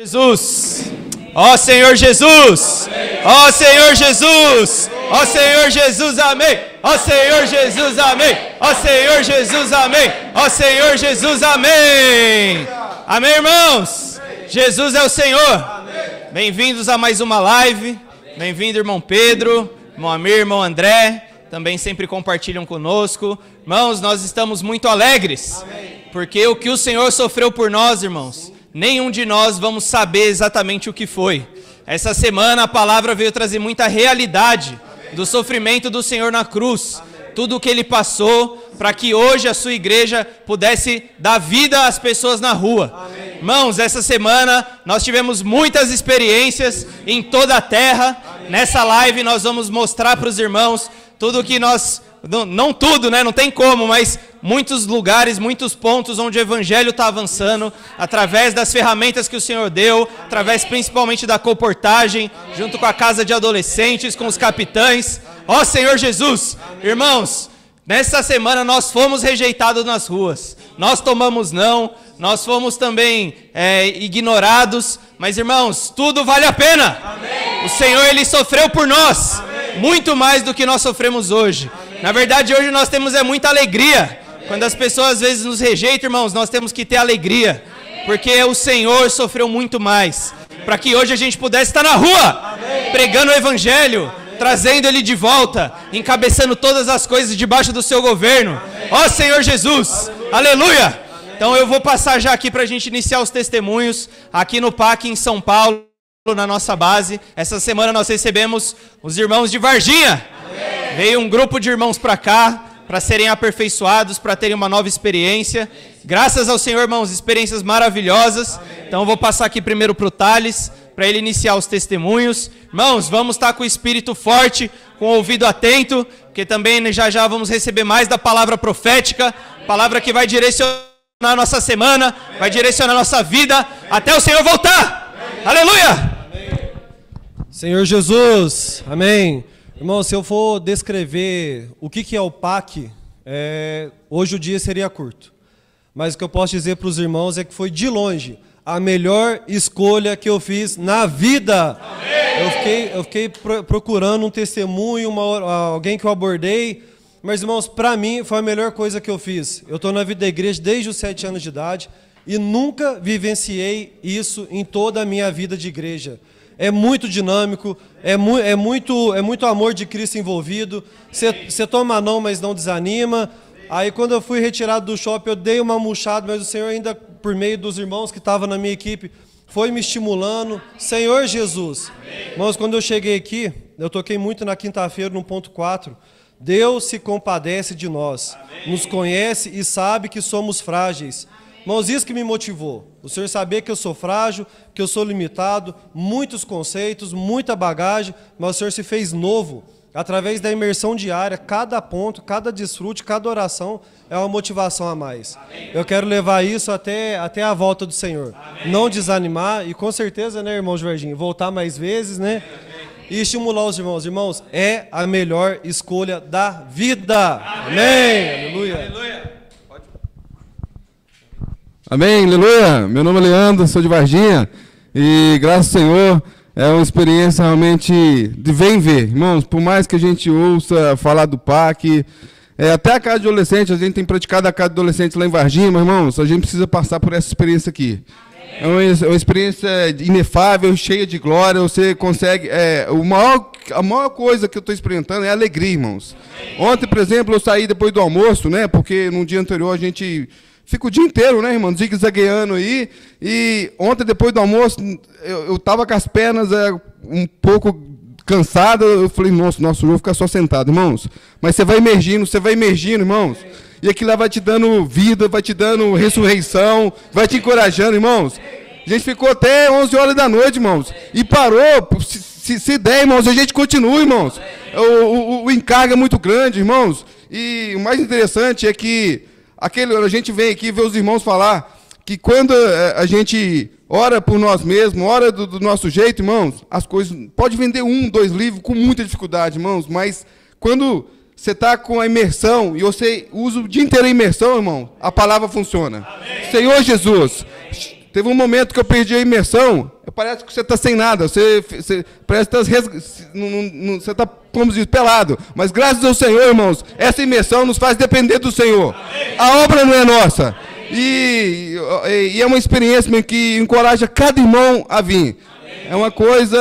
Jesus. Ó Senhor Jesus. Ó Senhor Jesus. Ó Senhor Jesus, amém. Ó Senhor Jesus, amém. Ó Senhor Jesus, amém. Ó Senhor Jesus, amém. Amém, irmãos. Jesus é o Senhor. Bem-vindos a mais uma live. Bem-vindo, irmão Pedro, irmão Amir, irmão André. Também sempre compartilham conosco. Irmãos, nós estamos muito alegres. Porque o que o Senhor sofreu por nós, irmãos, nenhum de nós vamos saber exatamente o que foi. Essa semana a palavra veio trazer muita realidade do sofrimento do Senhor na cruz, tudo o que ele passou para que hoje a sua igreja pudesse dar vida às pessoas na rua. Irmãos, essa semana nós tivemos muitas experiências em toda a terra. Nessa live nós vamos mostrar para os irmãos tudo que nós não, não, tudo, né? Não tem como, mas muitos lugares, muitos pontos onde o evangelho está avançando, através das ferramentas que o Senhor deu, através principalmente da comportagem, junto com a casa de adolescentes, com os capitães. Ó Senhor Jesus, irmãos, nessa semana nós fomos rejeitados nas ruas, nós tomamos não, nós fomos também é, ignorados, mas irmãos, tudo vale a pena. Amém. O Senhor ele sofreu por nós, Amém. muito mais do que nós sofremos hoje. Amém. Na verdade, hoje nós temos é muita alegria. Quando as pessoas às vezes nos rejeitam, irmãos, nós temos que ter alegria, porque o Senhor sofreu muito mais, para que hoje a gente pudesse estar na rua, pregando o Evangelho, trazendo Ele de volta, encabeçando todas as coisas debaixo do seu governo. Ó Senhor Jesus, aleluia. Então eu vou passar já aqui para a gente iniciar os testemunhos aqui no PAC em São Paulo, na nossa base. Essa semana nós recebemos os irmãos de Varginha. Veio um grupo de irmãos para cá para serem aperfeiçoados, para terem uma nova experiência. Graças ao Senhor, irmãos, experiências maravilhosas. Então vou passar aqui primeiro para o Thales, para ele iniciar os testemunhos. Irmãos, vamos estar com o espírito forte, com o ouvido atento, porque também já já vamos receber mais da palavra profética, palavra que vai direcionar a nossa semana, vai direcionar a nossa vida até o Senhor voltar. Aleluia! Senhor Jesus, amém. Irmão, se eu for descrever o que, que é o PAC, é, hoje o dia seria curto. Mas o que eu posso dizer para os irmãos é que foi de longe a melhor escolha que eu fiz na vida. Amém. Eu fiquei, eu fiquei procurando um testemunho, uma, alguém que eu abordei mas, irmãos, para mim foi a melhor coisa que eu fiz. Eu estou na vida da igreja desde os sete anos de idade e nunca vivenciei isso em toda a minha vida de igreja. É muito dinâmico, é, mu é, muito, é muito amor de Cristo envolvido. Você toma não, mas não desanima. Aí, quando eu fui retirado do shopping, eu dei uma murchada, mas o Senhor, ainda por meio dos irmãos que estavam na minha equipe, foi me estimulando. Senhor Jesus. Irmãos, quando eu cheguei aqui, eu toquei muito na quinta-feira, no ponto 4. Deus se compadece de nós, Amém. nos conhece e sabe que somos frágeis. Irmãos, isso que me motivou. O Senhor saber que eu sou frágil, que eu sou limitado, muitos conceitos, muita bagagem, mas o Senhor se fez novo. Através da imersão diária, cada ponto, cada desfrute, cada oração é uma motivação a mais. Amém. Eu quero levar isso até, até a volta do Senhor. Amém. Não desanimar e com certeza, né, irmão Jorginho, voltar mais vezes, né? e estimular os irmãos. Irmãos, é a melhor escolha da vida. Amém. Amém. Aleluia. Aleluia. Amém. Aleluia. Meu nome é Leandro, sou de Varginha. E graças ao Senhor, é uma experiência realmente de vem ver. Irmãos, por mais que a gente ouça falar do PAC, é, até a casa de adolescente, a gente tem praticado a casa de adolescente lá em Varginha, mas irmãos, a gente precisa passar por essa experiência aqui. É uma, é uma, experiência inefável, cheia de glória. Você consegue. É, o maior, a maior coisa que eu estou experimentando é alegria, irmãos. Ontem, por exemplo, eu saí depois do almoço, né? Porque no dia anterior a gente fica o dia inteiro, né, irmão? Zigue-zagueando aí. E ontem, depois do almoço, eu estava com as pernas é, um pouco cansada. Eu falei, nossa, nosso, eu vou ficar só sentado, irmãos. Mas você vai emergindo, você vai emergindo, irmãos e aquilo lá vai te dando vida, vai te dando ressurreição, vai te encorajando, irmãos. A gente ficou até 11 horas da noite, irmãos, e parou. Se, se, se der, irmãos, a gente continua, irmãos. O, o, o encargo é muito grande, irmãos. E o mais interessante é que aquele, a gente vem aqui ver os irmãos falar que quando eh, a gente ora por nós mesmos, ora do, do, nosso jeito, irmãos, as coisas. Pode vender um, dois livros com muita dificuldade, irmãos, mas quando você está com a imersão e você usa o dia inteiro a imersão, irmão, a palavra funciona. Amém. Senhor Jesus, Teve um momento que eu perdi a imersão, parece que você está sem nada, você, você parece que está, como diz, pelado. Mas graças ao Senhor, irmãos, essa imersão nos faz depender do Senhor. A obra não é nossa. E, e, é uma experiência que encoraja cada irmão a vir. É uma coisa,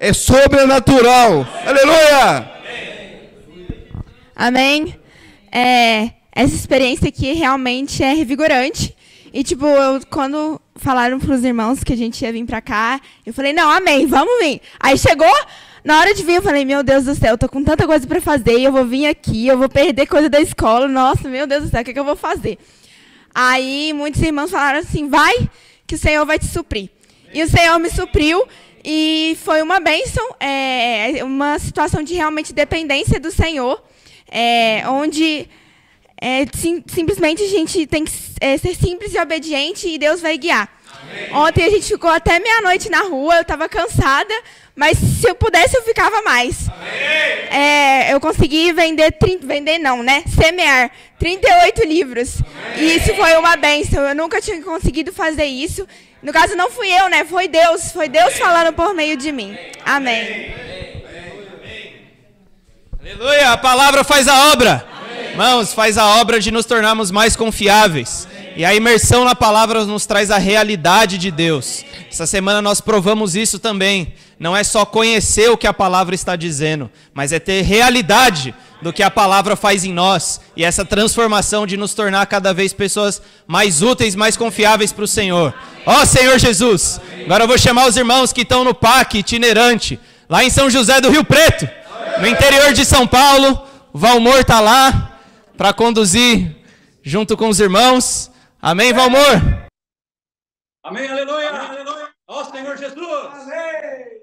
é sobrenatural. Aleluia! Amém. É, essa experiência aqui realmente é revigorante. E, tipo, eu, quando falaram pros irmãos que a gente ia vir pra cá, eu falei, não, amém, vamos vir. Aí chegou, na hora de vir, eu falei, meu Deus do céu, eu tô com tanta coisa para fazer, eu vou vir aqui, eu vou perder coisa da escola, nossa, meu Deus do céu, o que, é que eu vou fazer? Aí muitos irmãos falaram assim, vai, que o Senhor vai te suprir. E o Senhor me supriu, e foi uma bênção, é, uma situação de realmente dependência do Senhor, é, onde é, sim, simplesmente a gente tem que é, ser simples e obediente e Deus vai guiar. Amém. Ontem a gente ficou até meia-noite na rua, eu estava cansada, mas se eu pudesse eu ficava mais. É, eu consegui vender, vender não, né? Semear 38 livros. Amém. E isso foi uma benção. Eu nunca tinha conseguido fazer isso. No caso não fui eu, né? Foi Deus. Foi Deus falando por meio de mim. Amém. Aleluia. A palavra faz a obra. Irmãos, faz a obra de nos tornarmos mais confiáveis. E a imersão na palavra nos traz a realidade de Deus. Essa semana nós provamos isso também. Não é só conhecer o que a palavra está dizendo, mas é ter realidade do que a palavra faz em nós e essa transformação de nos tornar cada vez pessoas mais úteis, mais confiáveis para o Senhor. Ó oh, Senhor Jesus! Agora eu vou chamar os irmãos que estão no PAC itinerante, lá em São José do Rio Preto, no interior de São Paulo. O Valmor está lá, para conduzir junto com os irmãos. Amém, Valmor? Amém, aleluia, aleluia. Ó Senhor Jesus. Amém.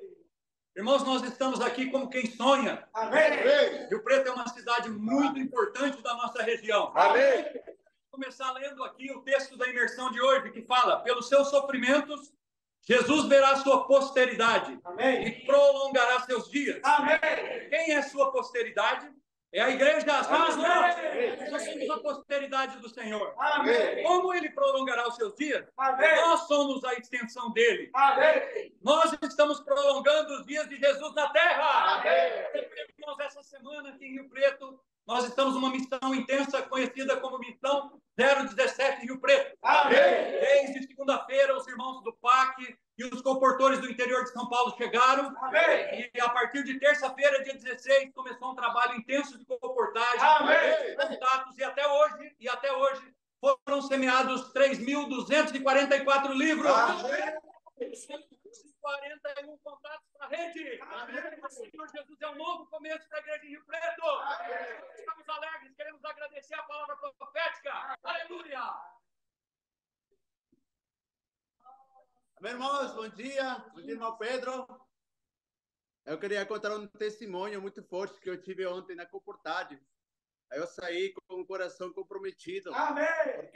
Irmãos, nós estamos aqui como quem sonha. Amém. Rio Preto é uma cidade muito importante da nossa região. Amém. Vou começar lendo aqui o texto da imersão de hoje, que fala: pelos seus sofrimentos, Jesus verá sua posteridade Amém. e prolongará seus dias. Amém. Quem é sua posteridade? É a igreja, somos nós. Nós somos a posteridade do Senhor. Amém. Como ele prolongará os seus dias? Amém. Nós somos a extensão dele. Amém. Nós estamos prolongando os dias de Jesus na terra. Amém. Irmãos, essa semana aqui em Rio Preto, nós estamos numa missão intensa conhecida como Missão 017 Rio Preto. Amém. Desde segunda-feira, os irmãos do PAC e os comportores do interior de São Paulo chegaram. Amém. E a partir de terça-feira, dia 16, começou um trabalho intenso de comportagem, Amém. contatos, e até hoje, e até hoje semeados 3.244 livros. Amém. 41 contatos para a rede. Amém. O Senhor Jesus é um novo começo para a igreja de Rio Preto. Amém. Estamos alegres, queremos agradecer a palavra profética. Aleluia. Amém, irmãos, bom dia. Bom dia, irmão Pedro. Eu queria contar um testemunho muito forte que eu tive ontem na comportagem. Aí eu saí com o coração comprometido. Amém.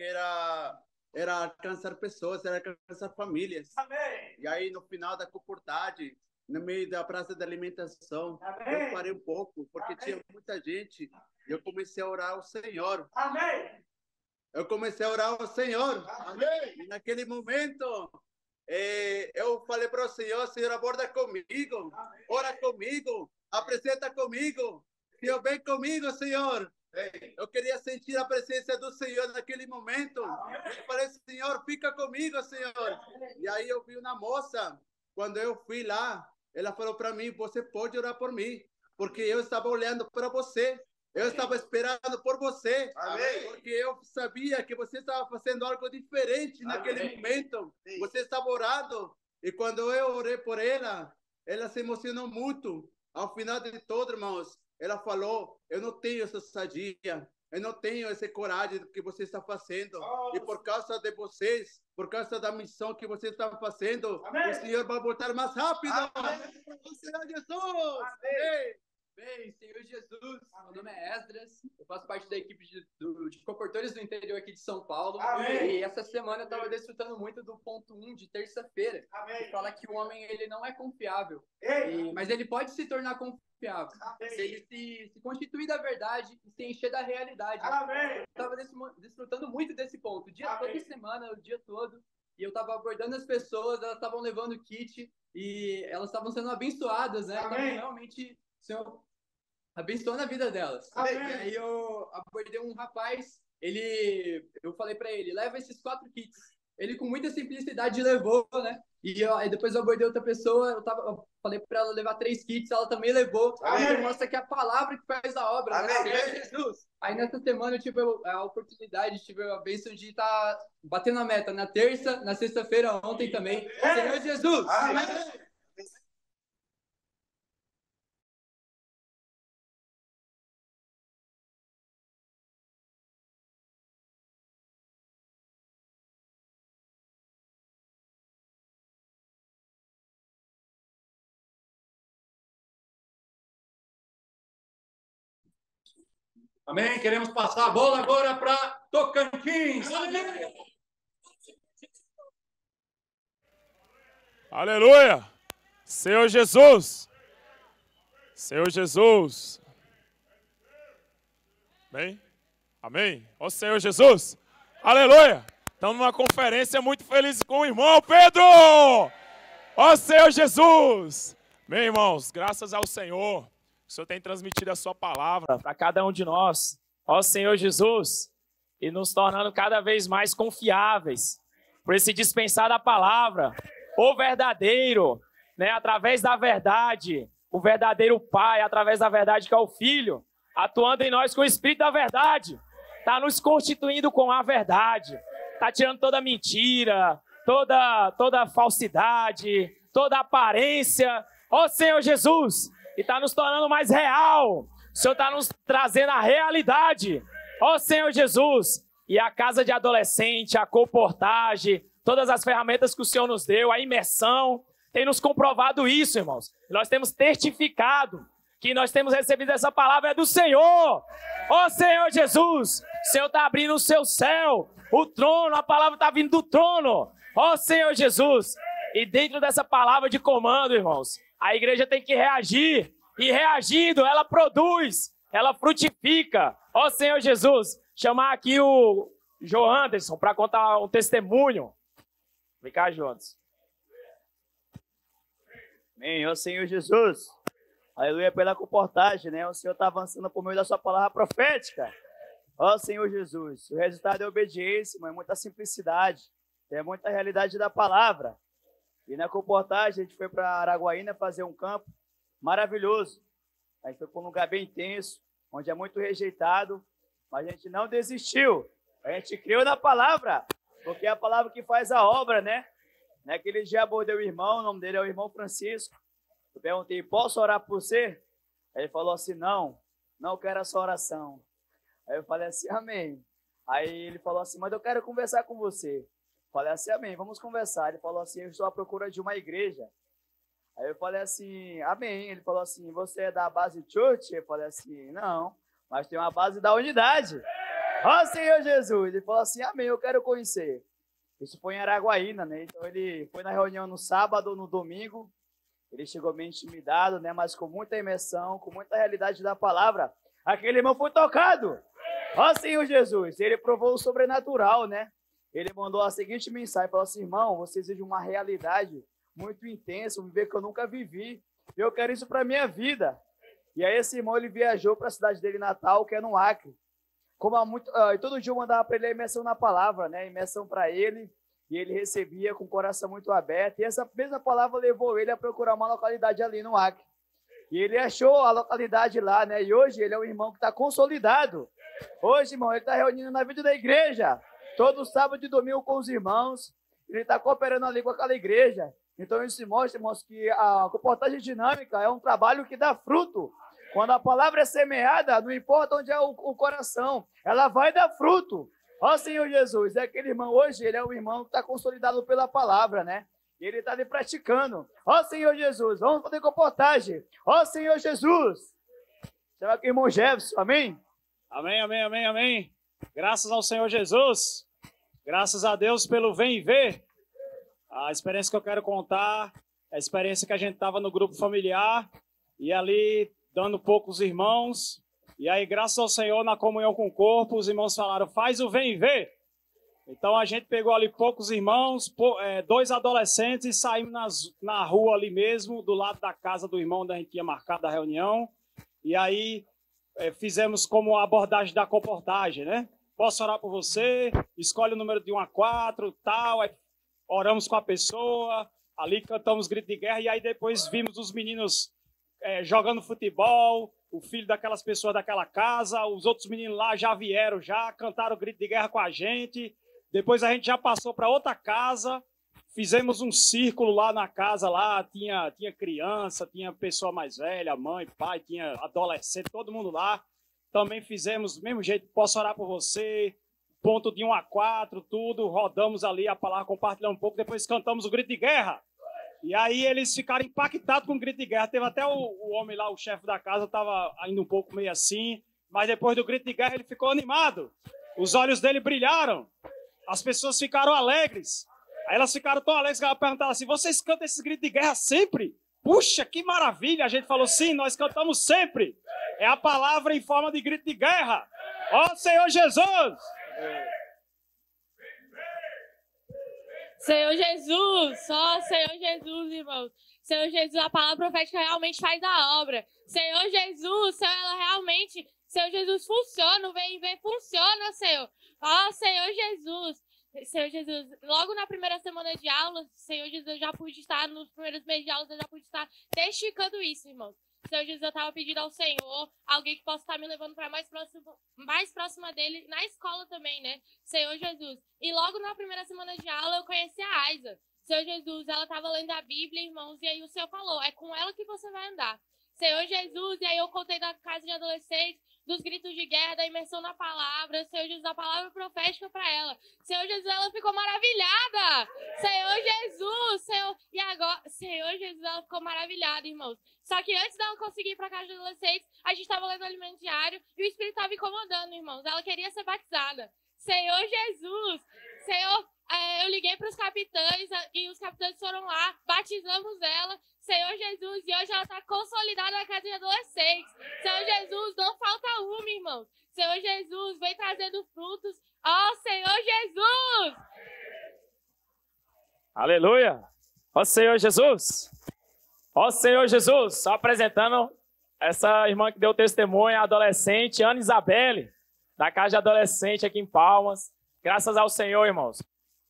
Porque era era alcançar pessoas, era alcançar famílias. Amém. E aí, no final da comportagem, no meio da praça de alimentação, Amém. eu parei um pouco, porque Amém. tinha muita gente, e eu comecei a orar ao Senhor. Amém. Eu comecei a orar ao Senhor. Amém. E naquele momento, eh, eu falei para o Senhor, Senhor, aborda comigo, ora comigo, apresenta comigo, Senhor, vem comigo, Senhor. Eu queria sentir a presença do Senhor naquele momento. Eu falei, Senhor, fica comigo, Senhor. E aí eu vi uma moça, quando eu fui lá, ela falou para mim: Você pode orar por mim, porque eu estava olhando para você. Eu estava esperando por você, Amém. porque eu sabia que você estava fazendo algo diferente Amém. naquele momento. Sim. Você estava orando, e quando eu orei por ela, ela se emocionou muito. Ao final de tudo, irmãos, ela falou: Eu não tenho essa sadia, eu não tenho essa coragem que você está fazendo. Oh. E por causa de vocês, por causa da missão que vocês estão fazendo, Amém. o Senhor vai voltar mais rápido. Amém. Senhor Jesus. Amém. Bem, Senhor Jesus, Amém. meu nome é Esdras, eu faço parte da equipe de, do, de comportores do interior aqui de São Paulo. Amém. E essa semana eu estava desfrutando muito do ponto 1 de terça-feira, que fala que o homem ele não é confiável, e, mas ele pode se tornar confiável se ele se, se constituir da verdade e se encher da realidade. Amém. Eu estava desfrutando muito desse ponto, o dia, toda semana, o dia todo, e eu estava abordando as pessoas, elas estavam levando kit e elas estavam sendo abençoadas, né? Estavam realmente, Senhor, abençoando a vida delas. Amém. E aí eu abordei um rapaz, ele, eu falei para ele, leva esses quatro kits. Ele com muita simplicidade levou, né? E eu, aí depois eu abordei outra pessoa, eu, tava, eu falei para ela levar três kits, ela também levou. Amém. Aí mostra que é a palavra que faz a obra, né? Amém. Senhor Jesus. Aí nessa semana eu tive a oportunidade, tive a bênção de estar batendo a meta na terça, na sexta-feira, ontem também. Senhor Jesus. Amém. Amém? Queremos passar a bola agora para Tocantins. Aleluia! Senhor Jesus! Senhor Jesus! Bem? Amém? Ó Senhor Jesus! Aleluia! Estamos numa conferência muito feliz com o irmão Pedro! Ó Senhor Jesus! Bem, irmãos, graças ao Senhor, o Senhor tem transmitido a sua palavra para cada um de nós. Ó Senhor Jesus! E nos tornando cada vez mais confiáveis por esse dispensar da palavra, o verdadeiro, né, através da verdade, o verdadeiro Pai, através da verdade que é o Filho, atuando em nós com o Espírito da verdade, está nos constituindo com a verdade, está tirando toda mentira, toda, toda falsidade, toda aparência, ó Senhor Jesus, e está nos tornando mais real, o Senhor está nos trazendo a realidade, ó Senhor Jesus, e a casa de adolescente, a comportagem, todas as ferramentas que o Senhor nos deu, a imersão, tem nos comprovado isso, irmãos. Nós temos testificado que nós temos recebido essa palavra é do Senhor. Ó Senhor Jesus, o Senhor está abrindo o seu céu, o trono, a palavra está vindo do trono. Ó Senhor Jesus, e dentro dessa palavra de comando, irmãos, a igreja tem que reagir, e reagindo, ela produz, ela frutifica. Ó Senhor Jesus, chamar aqui o João Anderson para contar um testemunho. Vem cá, Jonas. Amém, ó Senhor Jesus. Aleluia pela comportagem, né? O Senhor está avançando por meio da sua palavra profética. Ó Senhor Jesus, o resultado é obediência, mas muita simplicidade, é muita realidade da palavra. E na comportagem a gente foi para Araguaína fazer um campo maravilhoso. A gente foi para um lugar bem intenso, onde é muito rejeitado, mas a gente não desistiu. A gente criou na palavra, porque é a palavra que faz a obra, né? Naquele dia abordei o irmão, o nome dele é o irmão Francisco. Eu perguntei, posso orar por você? Ele falou assim, não, não quero essa oração. Aí eu falei assim, amém. Aí ele falou assim, mas eu quero conversar com você. Falei assim, amém, vamos conversar. Ele falou assim, eu estou à procura de uma igreja. Aí eu falei assim, amém. Ele falou assim, você é da base church? Eu falei assim, não, mas tem uma base da unidade. Ó Senhor Jesus. Ele falou assim, amém, eu quero conhecer. Isso foi em Araguaína, né? Então ele foi na reunião no sábado, no domingo. Ele chegou meio intimidado, né? Mas com muita imersão, com muita realidade da palavra. Aquele irmão foi tocado. Ó Senhor Jesus. Ele provou o sobrenatural, né? Ele mandou a seguinte mensagem: falou assim, irmão, você exige uma realidade muito intensa, um viver que eu nunca vivi. Eu quero isso para minha vida. E aí esse irmão ele viajou para a cidade dele natal, que é no Acre. Como há muito, uh, todo dia eu mandava para ele a imersão na palavra, né? Imersão para ele, e ele recebia com o coração muito aberto. E essa mesma palavra levou ele a procurar uma localidade ali no Acre. E ele achou a localidade lá, né? E hoje ele é um irmão que está consolidado. Hoje, irmão, ele está reunindo na vida da igreja. Todo sábado e domingo com os irmãos. Ele está cooperando ali com aquela igreja. Então isso mostra, irmãos, que a comportagem dinâmica é um trabalho que dá fruto. Quando a palavra é semeada, não importa onde é o, o coração, ela vai dar fruto. Ó Senhor Jesus, é aquele irmão hoje, ele é um irmão que está consolidado pela palavra, né? Ele está ali praticando. Ó Senhor Jesus, vamos fazer comportagem. Ó Senhor Jesus. Será que irmão Jefferson, amém? Amém, amém, amém, amém. Graças ao Senhor Jesus. Graças a Deus pelo Vem Ver. A experiência que eu quero contar é a experiência que a gente estava no grupo familiar e ali dando poucos irmãos. E aí, graças ao Senhor, na comunhão com o corpo, os irmãos falaram: faz o vem vê. Então a gente pegou ali poucos irmãos, é, dois adolescentes e saímos nas, na rua ali mesmo, do lado da casa do irmão onde a gente tinha marcado a reunião. E aí é, fizemos como a abordagem da comportagem, né? Posso orar por você? Escolhe o número de 1 a 4, tal. Aí oramos com a pessoa, ali cantamos grito de guerra e aí depois vimos os meninos é, jogando futebol, o filho daquelas pessoas daquela casa, os outros meninos lá já vieram, já cantaram grito de guerra com a gente. Depois a gente já passou para outra casa, fizemos um círculo lá na casa lá, tinha tinha criança, tinha pessoa mais velha, mãe, pai, tinha adolescente, todo mundo lá. Também fizemos do mesmo jeito, posso orar por você, ponto de 1 a 4, tudo, rodamos ali a palavra, compartilhando um pouco, depois cantamos o grito de guerra. E aí eles ficaram impactados com o grito de guerra. Teve até o, o homem lá, o chefe da casa, estava ainda um pouco meio assim, mas depois do grito de guerra ele ficou animado. Os olhos dele brilharam. As pessoas ficaram alegres. Aí elas ficaram tão alegres que ela perguntaram assim: vocês cantam esses gritos de guerra sempre? Puxa, que maravilha! A gente falou: sim, nós cantamos sempre. É a palavra em forma de grito de guerra. Ó Senhor Jesus! Senhor Jesus, só Senhor Jesus, irmãos. Senhor Jesus, a palavra profética realmente faz a obra. Senhor Jesus, Senhor, ela realmente, Senhor Jesus, funciona, vem, vem, funciona, Senhor. Ó oh, Senhor Jesus. Senhor Jesus, logo na primeira semana de aula, Senhor Jesus, eu já pude estar, nos primeiros meses de aula, eu já pude estar testificando isso, irmãos. Senhor Jesus, eu estava pedindo ao Senhor alguém que possa estar me levando para mais próximo, mais próxima dele, na escola também, né? Senhor Jesus. E logo na primeira semana de aula eu conheci a Aiza. Senhor Jesus, ela estava lendo a Bíblia, irmãos, e aí o Senhor falou: é com ela que você vai andar. Senhor Jesus, e aí eu contei da casa de adolescentes, dos gritos de guerra, da imersão na palavra, Senhor Jesus, a palavra profética para ela. Senhor Jesus, ela ficou maravilhada. Senhor Jesus, Senhor. E agora, Senhor Jesus, ela ficou maravilhada, irmãos. Só que antes dela conseguir ir para casa de adolescentes, a gente estava lendo alimento diário e o Espírito estava incomodando, irmãos. Ela queria ser batizada. Senhor Jesus, Senhor, é, eu liguei para os capitães e os capitães foram lá, batizamos ela. Senhor Jesus, e hoje ela está consolidada na casa de adolescentes. Senhor Jesus, não falta uma, irmãos. Senhor Jesus, vem trazendo frutos. Ó oh, Senhor Jesus! Aleluia! Ó oh, Senhor Jesus! Ó oh, Senhor Jesus! Só apresentando essa irmã que deu testemunho, a adolescente Ana Isabelle, da casa de adolescente aqui em Palmas. Graças ao Senhor, irmãos.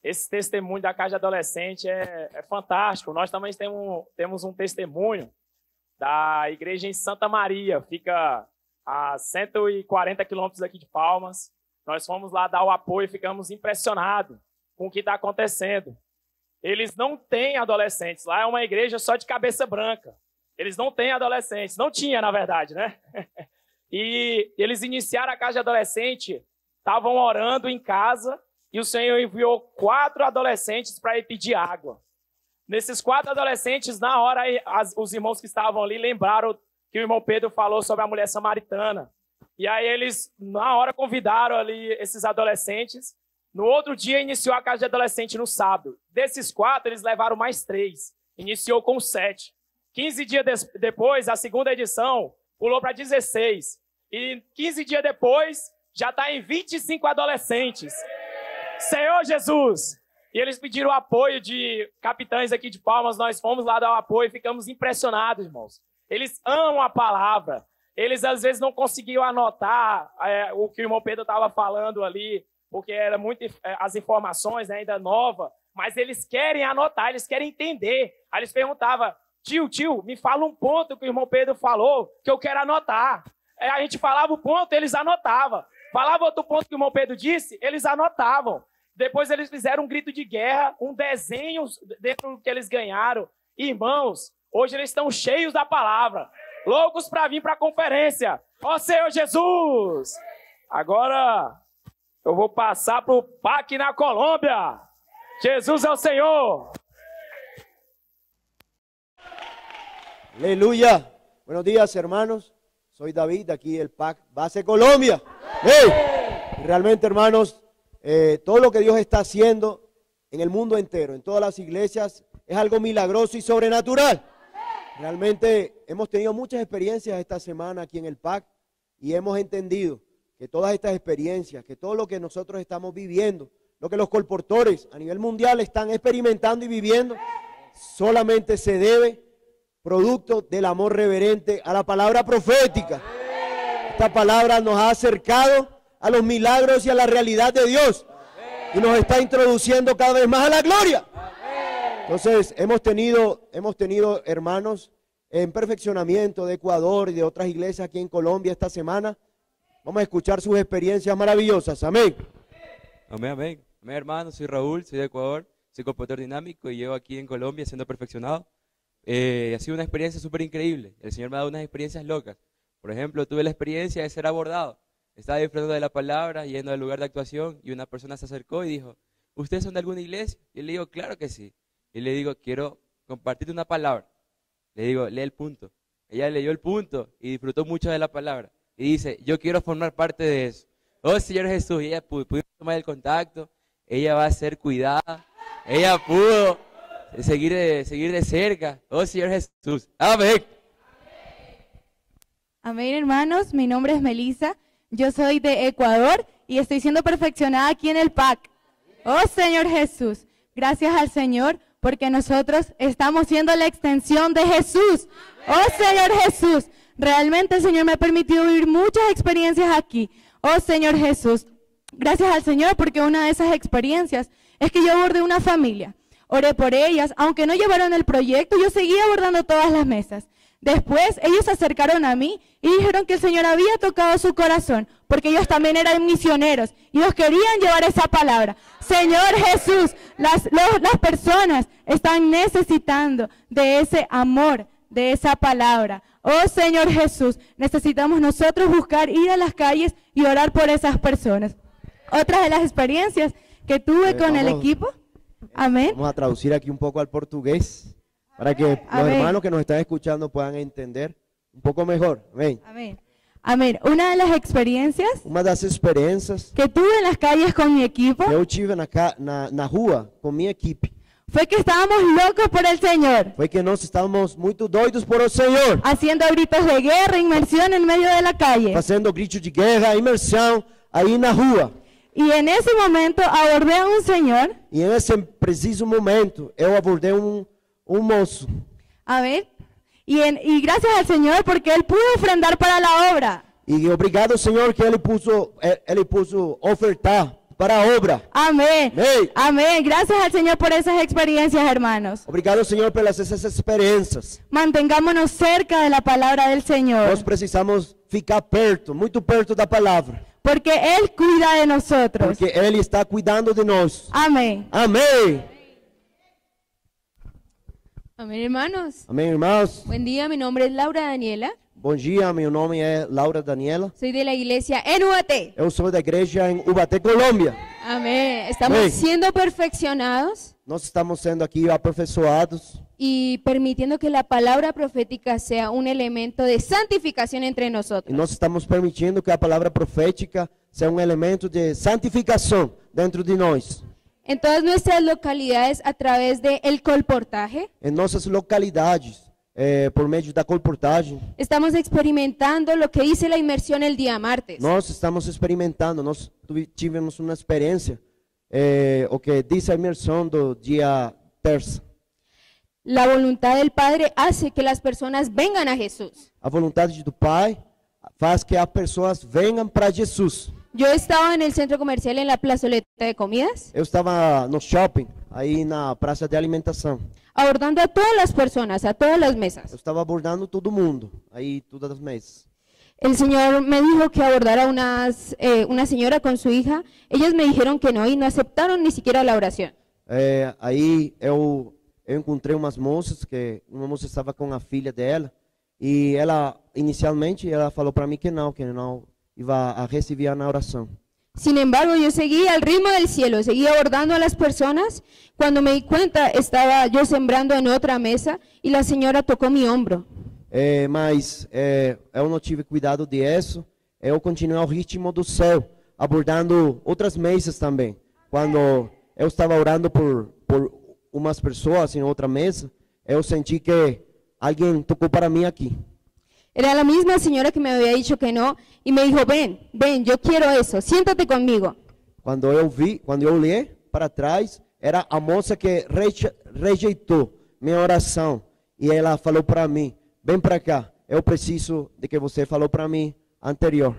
Esse testemunho da casa de adolescente é, é fantástico. Nós também temos, temos um testemunho da igreja em Santa Maria, fica a 140 quilômetros aqui de Palmas. Nós fomos lá dar o apoio e ficamos impressionados com o que está acontecendo. Eles não têm adolescentes. Lá é uma igreja só de cabeça branca. Eles não têm adolescentes. Não tinha, na verdade, né? E eles iniciaram a casa de adolescente, estavam orando em casa e o Senhor enviou quatro adolescentes para ir pedir água. Nesses quatro adolescentes, na hora, as, os irmãos que estavam ali lembraram que o irmão Pedro falou sobre a mulher samaritana. E aí eles, na hora, convidaram ali esses adolescentes. No outro dia, iniciou a casa de adolescente no sábado. Desses quatro, eles levaram mais três. Iniciou com sete. Quinze dias de depois, a segunda edição pulou para 16. E 15 dias depois, já está em 25 adolescentes. Senhor Jesus! E eles pediram apoio de capitães aqui de Palmas, nós fomos lá dar o apoio e ficamos impressionados, irmãos. Eles amam a palavra. Eles às vezes não conseguiam anotar é, o que o irmão Pedro estava falando ali, porque era muito é, as informações né, ainda nova, mas eles querem anotar, eles querem entender. Aí eles perguntavam, tio, tio, me fala um ponto que o irmão Pedro falou que eu quero anotar. Aí a gente falava o ponto, eles anotavam. Falava outro ponto que o irmão Pedro disse, eles anotavam. Depois eles fizeram um grito de guerra, um desenho dentro do que eles ganharam. Irmãos, hoje eles estão cheios da palavra, loucos para vir para a conferência. Ó Senhor Jesus! Agora eu vou passar para o PAC na Colômbia. Jesus é o Senhor. Aleluya. Buenos días, hermanos. Soy David, aquí el PAC Base Colombia. ¡Hey! Realmente, hermanos, eh, todo lo que Dios está haciendo en el mundo entero, en todas las iglesias, es algo milagroso y sobrenatural. Realmente hemos tenido muchas experiencias esta semana aquí en el PAC y hemos entendido que todas estas experiencias, que todo lo que nosotros estamos viviendo, lo que los colportores a nivel mundial están experimentando y viviendo, solamente se debe producto del amor reverente a la palabra profética. Esta palabra nos ha acercado a los milagros y a la realidad de Dios y nos está introduciendo cada vez más a la gloria. Entonces, hemos tenido, hemos tenido hermanos en perfeccionamiento de Ecuador y de otras iglesias aquí en Colombia esta semana. Vamos a escuchar sus experiencias maravillosas. Amén. Amén, amén. Amén, hermano. Soy Raúl, soy de Ecuador, soy compositor dinámico y llevo aquí en Colombia siendo perfeccionado. Eh, ha sido una experiencia súper increíble. El Señor me ha dado unas experiencias locas. Por ejemplo, tuve la experiencia de ser abordado. Estaba disfrutando de la palabra, yendo al lugar de actuación, y una persona se acercó y dijo, ¿ustedes son de alguna iglesia? Y le digo, claro que sí. Y le digo, quiero compartirte una palabra. Le digo, lee el punto. Ella leyó el punto y disfrutó mucho de la palabra. Y dice, yo quiero formar parte de eso. Oh Señor Jesús, ella pudo, pudo tomar el contacto, ella va a ser cuidada, ella pudo seguir de, seguir de cerca. Oh Señor Jesús. Amén. Amén, hermanos. Mi nombre es Melissa. Yo soy de Ecuador y estoy siendo perfeccionada aquí en el PAC. Oh Señor Jesús. Gracias al Señor porque nosotros estamos siendo la extensión de Jesús. Oh Señor Jesús. Realmente el Señor me ha permitido vivir muchas experiencias aquí. Oh Señor Jesús. Gracias al Señor porque una de esas experiencias es que yo abordé una familia. Oré por ellas, aunque no llevaron el proyecto, yo seguía abordando todas las mesas. Después ellos se acercaron a mí y dijeron que el Señor había tocado su corazón, porque ellos también eran misioneros y ellos querían llevar esa palabra. Señor Jesús, las, los- las personas están necesitando de ese amor, de esa palabra. Oh Señor Jesús, necesitamos nosotros buscar ir a las calles y orar por esas personas. Otra de las experiencias que tuve Eh, con el equipo. Amén. Vamos a traducir aquí un poco al portugués para que los Amén. hermanos que nos están escuchando puedan entender un pouco melhor. Amém. Amén. Amén. Una de las experiencias Uma das experiências que tuve en las calles con mi equipo que eu tive na, ca- na, na rua com minha equipe fue que estábamos locos por el Señor, foi que nós estávamos muito doidos por o Senhor, haciendo gritos de guerra, inmersión en medio de la calle. fazendo grito de guerra, imersão aí na rua. Y en ese momento abordé a un señor, E nesse preciso momento eu abordei um, um moço. amén, y, en- y gracias al Señor porque él pudo ofrendar para la obra. E obrigado, Senhor, que ele puso, ele puso ofertar para a obra. Amén. Amém. Amén. Gracias al Señor por esas experiencias, hermanos. Obrigado, Senhor, pelas essas experiências. Mantengámonos cerca de la palabra del Señor, Nós precisamos ficar perto, muito perto da palavra, porque Él cuida de nosotros. porque Ele está cuidando de nós. Amén. Amém. Amén, hermanos. Amém, irmãos. Buen día, mi nombre es Laura Daniela. Bom dia, meu nome é Laura Daniela. Soy de la iglesia NUAT. Eu sou da igreja em Ubaté, Colômbia. Amén. Estamos Amén. siendo perfeccionados Nós estamos sendo aqui aperfeiçoados y permitiendo que la palabra profética sea un elemento de santificación entre e nosotros. nós estamos permitindo que a palavra profética seja um elemento de santificação dentro de nós. En todas nuestras localidades a través del el colportaje, Em nossas localidades, eh, por meio da colportagem, estamos experimentando lo que dice la inmersión el día martes. nós estamos experimentando, nós tuvi- tivemos uma experiência, eh, o que diz a imersão do dia terça. La voluntad del Padre hace que las personas vengan a Jesús. A vontade do Pai faz que as pessoas venham para Jesus. Yo estaba en el centro comercial en la plazoleta de comidas, Eu estava no shopping, aí na praça de alimentação. abordando a todas las personas, a todas las mesas. Eu estava abordando todo mundo, aí todas as mesas. El Señor me dijo que abordara unas, eh, una señora con su hija. Ellas me dijeron que no y no aceptaron ni siquiera la oración. É, aí eu, eu encontrei umas moças, que uma moça estava com a filha dela, e ela, inicialmente, ela falou para mim que não, que não ia a receber na oração. Sin embargo, yo seguí al ritmo del cielo, seguí abordando a las personas. Cuando me di cuenta, estaba yo sembrando en otra mesa y la señora tocó mi hombro. É, mas é, eu não tive cuidado disso, eu continuei ao ritmo do céu, abordando outras mesas também. Quando eu estava orando por, por umas pessoas em outra mesa, eu senti que alguém tocou para mim aqui. Era la misma señora que me había dicho que no y me dijo, ven, ven, yo quiero eso, siéntate conmigo. Quando eu vi, quando eu olhei para trás, era a moça que reje- rejeitou minha oração. E ela falou para mim: vem para cá, eu preciso de que você falou para mim anterior.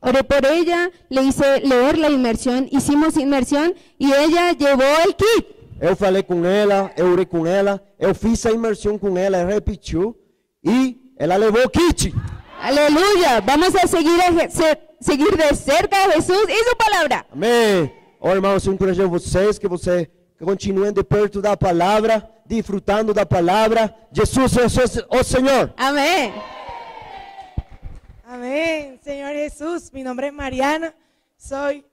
Oré por ella, le hice leer la inmersión, hicimos inmersión y ella llevó el kit. Eu falei com ela, eu orei com ela, eu fiz a imersão com ela repetiu e ela levou o kit. Aleluya. Vamos a seguir, a seguir de cerca a Jesús y su palabra. Amém. Ó, irmãos, eu encorajo vocês que você continuem de perto da palavra, desfrutando da palavra. Jesus é o seu- o Senhor. Amém. Amén, Señor Jesús. Mi nombre es Mariana. Soy.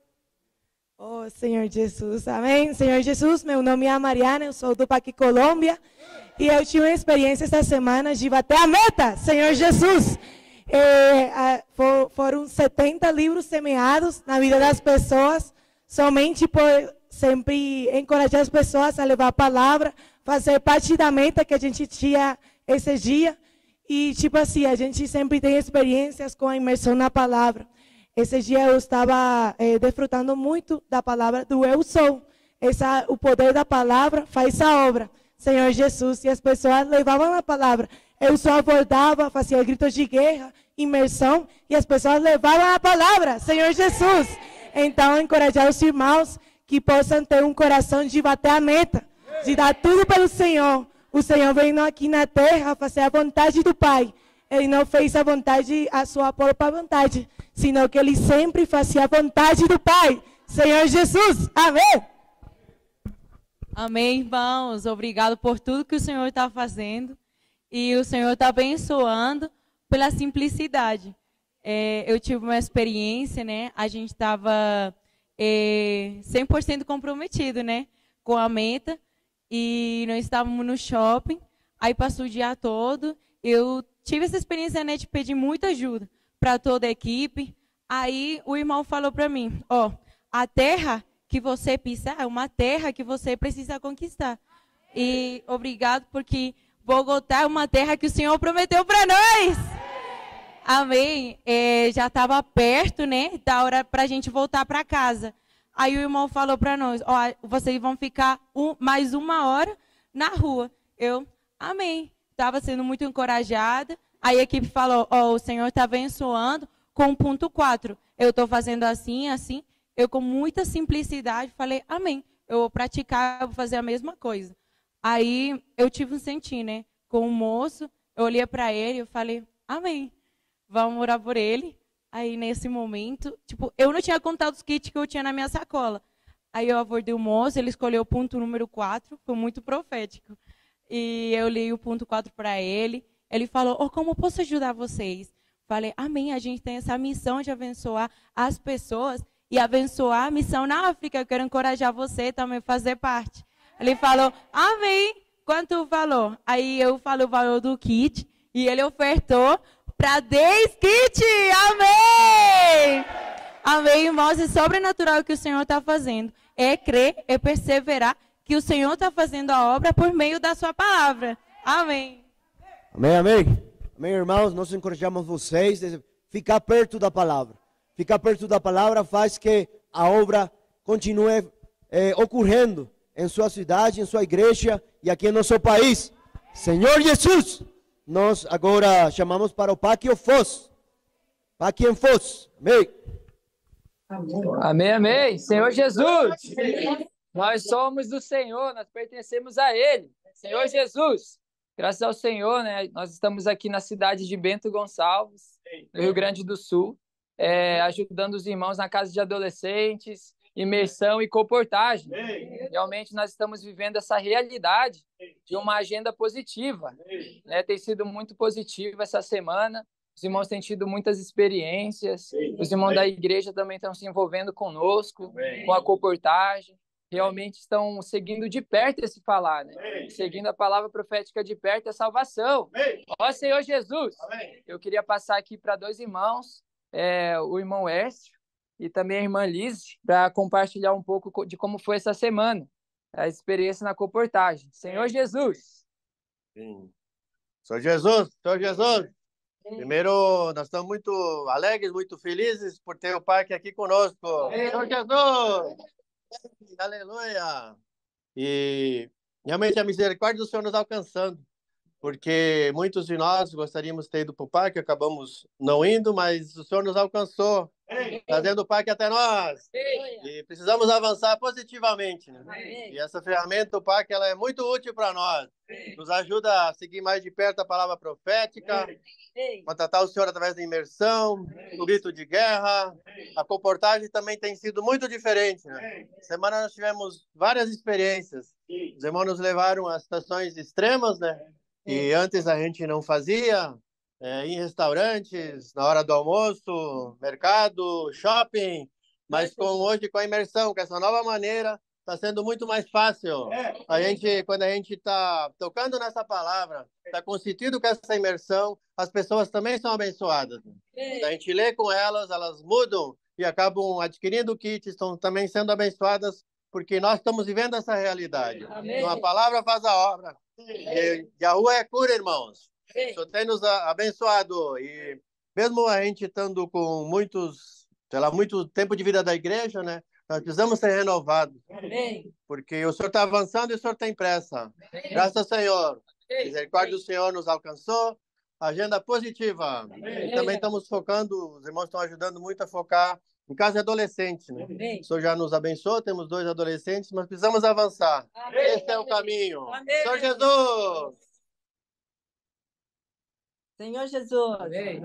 Oh, Senhor Jesus. Amém. Senhor Jesus, meu nome é Mariana, eu sou do Paqui Colômbia. E eu tive uma experiência esta semana de bater a meta, Senhor Jesus. É, a- fo- foram 70 livros semeados na vida das pessoas, somente por sempre encorajar as pessoas a levar a palavra, fazer parte da meta que a gente tinha esse dia. E, tipo assim, a gente sempre tem experiências com a imersão na palavra. Esse dia eu estava eh, desfrutando muito da palavra do eu sou. Essa, o poder da palavra faz a obra. Senhor Jesus, e as pessoas levavam a palavra. Eu só abordava, fazia gritos de guerra, imersão, e as pessoas levavam a palavra. Senhor Jesus. Então, encorajar os irmãos que possam ter um coração de bater a meta, de dar tudo pelo Senhor. O Senhor veio aqui na terra fazer a vontade do Pai. Ele não fez a vontade, a sua própria vontade, sino que ele sempre fazia a vontade do Pai. Senhor Jesus, amém. Amém, irmãos. Obrigado por tudo que o Senhor está fazendo. E o Senhor está abençoando pela simplicidade. É, eu tive uma experiência, né? A gente estava é, 100% comprometido, né? Com a meta. E nós estávamos no shopping. Aí passou o dia todo. Eu tive essa experiência, né? De pedir muita ajuda para toda a equipe. Aí o irmão falou para mim: Ó, a terra que você pisar é uma terra que você precisa conquistar. E obrigado porque Bogotá é uma terra que o Senhor prometeu para nós. Amém. É, já estava perto, né, da hora para a gente voltar para casa. Aí o irmão falou para nós: Ó, vocês vão ficar um- mais uma hora na rua. Eu, amém. Estava sendo muito encorajada. Aí a equipe falou: Ó, o Senhor está abençoando com o ponto 4. Eu estou fazendo assim, assim. Eu, com muita simplicidade, falei: Amém. Eu vou praticar, eu vou fazer a mesma coisa. Aí eu tive um sentir, né? Com o moço, eu olhei para ele e falei: Amém. Vamos orar por ele. Aí nesse momento, tipo, eu não tinha contado os kits que eu tinha na minha sacola. Aí eu abordei o moço, ele escolheu o ponto número 4, foi muito profético. E eu li o ponto 4 para ele. Ele falou: oh, como posso ajudar vocês? Falei: Amém. A gente tem essa missão de abençoar as pessoas e abençoar a missão na África. Eu quero encorajar você também a fazer parte. Ele falou: Amém. Quanto valor? Aí eu falei o valor do kit e ele ofertou para 10 kits. Amém. Amém, irmãos. É sobrenatural que o Senhor está fazendo. É crer, é perseverar que o Senhor está fazendo a obra por meio da sua palavra. Amém. Amém, amém. Amém, irmãos. Nós encorajamos vocês a ficar perto da palavra. Ficar perto da palavra faz que a obra continue eh, ocorrendo em sua cidade, em sua igreja e aqui em nosso país. Senhor Jesus, nós agora chamamos para o Pátio Foz. Pátio em Foz. Amém. Amém, amém. Senhor Jesus, nós somos do Senhor, nós pertencemos a Ele. Senhor Jesus, graças ao Senhor, né? Nós estamos aqui na cidade de Bento Gonçalves, no Rio Grande do Sul, é, ajudando os irmãos na casa de adolescentes, imersão e comportagem. Realmente nós estamos vivendo essa realidade de uma agenda positiva. Né? Tem sido muito positiva essa semana. Os irmãos têm tido muitas experiências. Os irmãos da igreja também estão se envolvendo conosco, com a comportagem. Realmente estão seguindo de perto esse falar, né? Seguindo a palavra profética de perto é salvação. Ó Senhor Jesus! Eu queria passar aqui para dois irmãos, é, o irmão Écio e também a irmã Liz, para compartilhar um pouco co- de como foi essa semana, a experiência na comportagem. Senhor Jesus! Sim. Senhor Jesus, Senhor Jesus, Primeiro, nós estamos muito alegres, muito felizes por ter o Parque aqui conosco. Senhor Jesus! Aleluia! E realmente a misericórdia do Senhor nos alcançando, porque muitos de nós gostaríamos de ter ido para o parque, acabamos não indo, mas o Senhor nos alcançou, trazendo o parque até nós. E precisamos avançar positivamente. Né? E essa ferramenta, o parque, ela é muito útil para nós. Nos ajuda a seguir mais de perto a palavra profética, contratar o Senhor através da imersão, o grito de guerra. A comportagem também tem sido muito diferente. Né? Semana nós tivemos várias experiências. Os irmãos nos levaram a situações extremas, né? E antes a gente não fazia, é, em restaurantes, na hora do almoço, mercado, shopping, mas com hoje com a imersão, com essa nova maneira, está sendo muito mais fácil. A gente, quando a gente está tocando nessa palavra, está consentido com essa imersão, as pessoas também são abençoadas. Quando a gente lê com elas, elas mudam e acabam adquirindo o kit, estão também sendo abençoadas porque nós estamos vivendo essa realidade. Amém. Uma palavra faz a obra. E, e a rua é cura, irmãos. O Senhor tem nos abençoado. E mesmo a gente estando com muitos, sei lá, muito tempo de vida da igreja, né? Nós precisamos ser renovados. Amém. Porque o Senhor está avançando e o Senhor tem pressa. Amém. Graças ao Senhor. A misericórdia do Senhor nos alcançou. Agenda positiva. Amém. Também estamos focando, os irmãos estão ajudando muito a focar em casa de adolescente, né? Amém. O Senhor já nos abençoou, temos dois adolescentes, mas precisamos avançar. Amém. Esse é o caminho. Amém. Senhor Jesus! Senhor Jesus,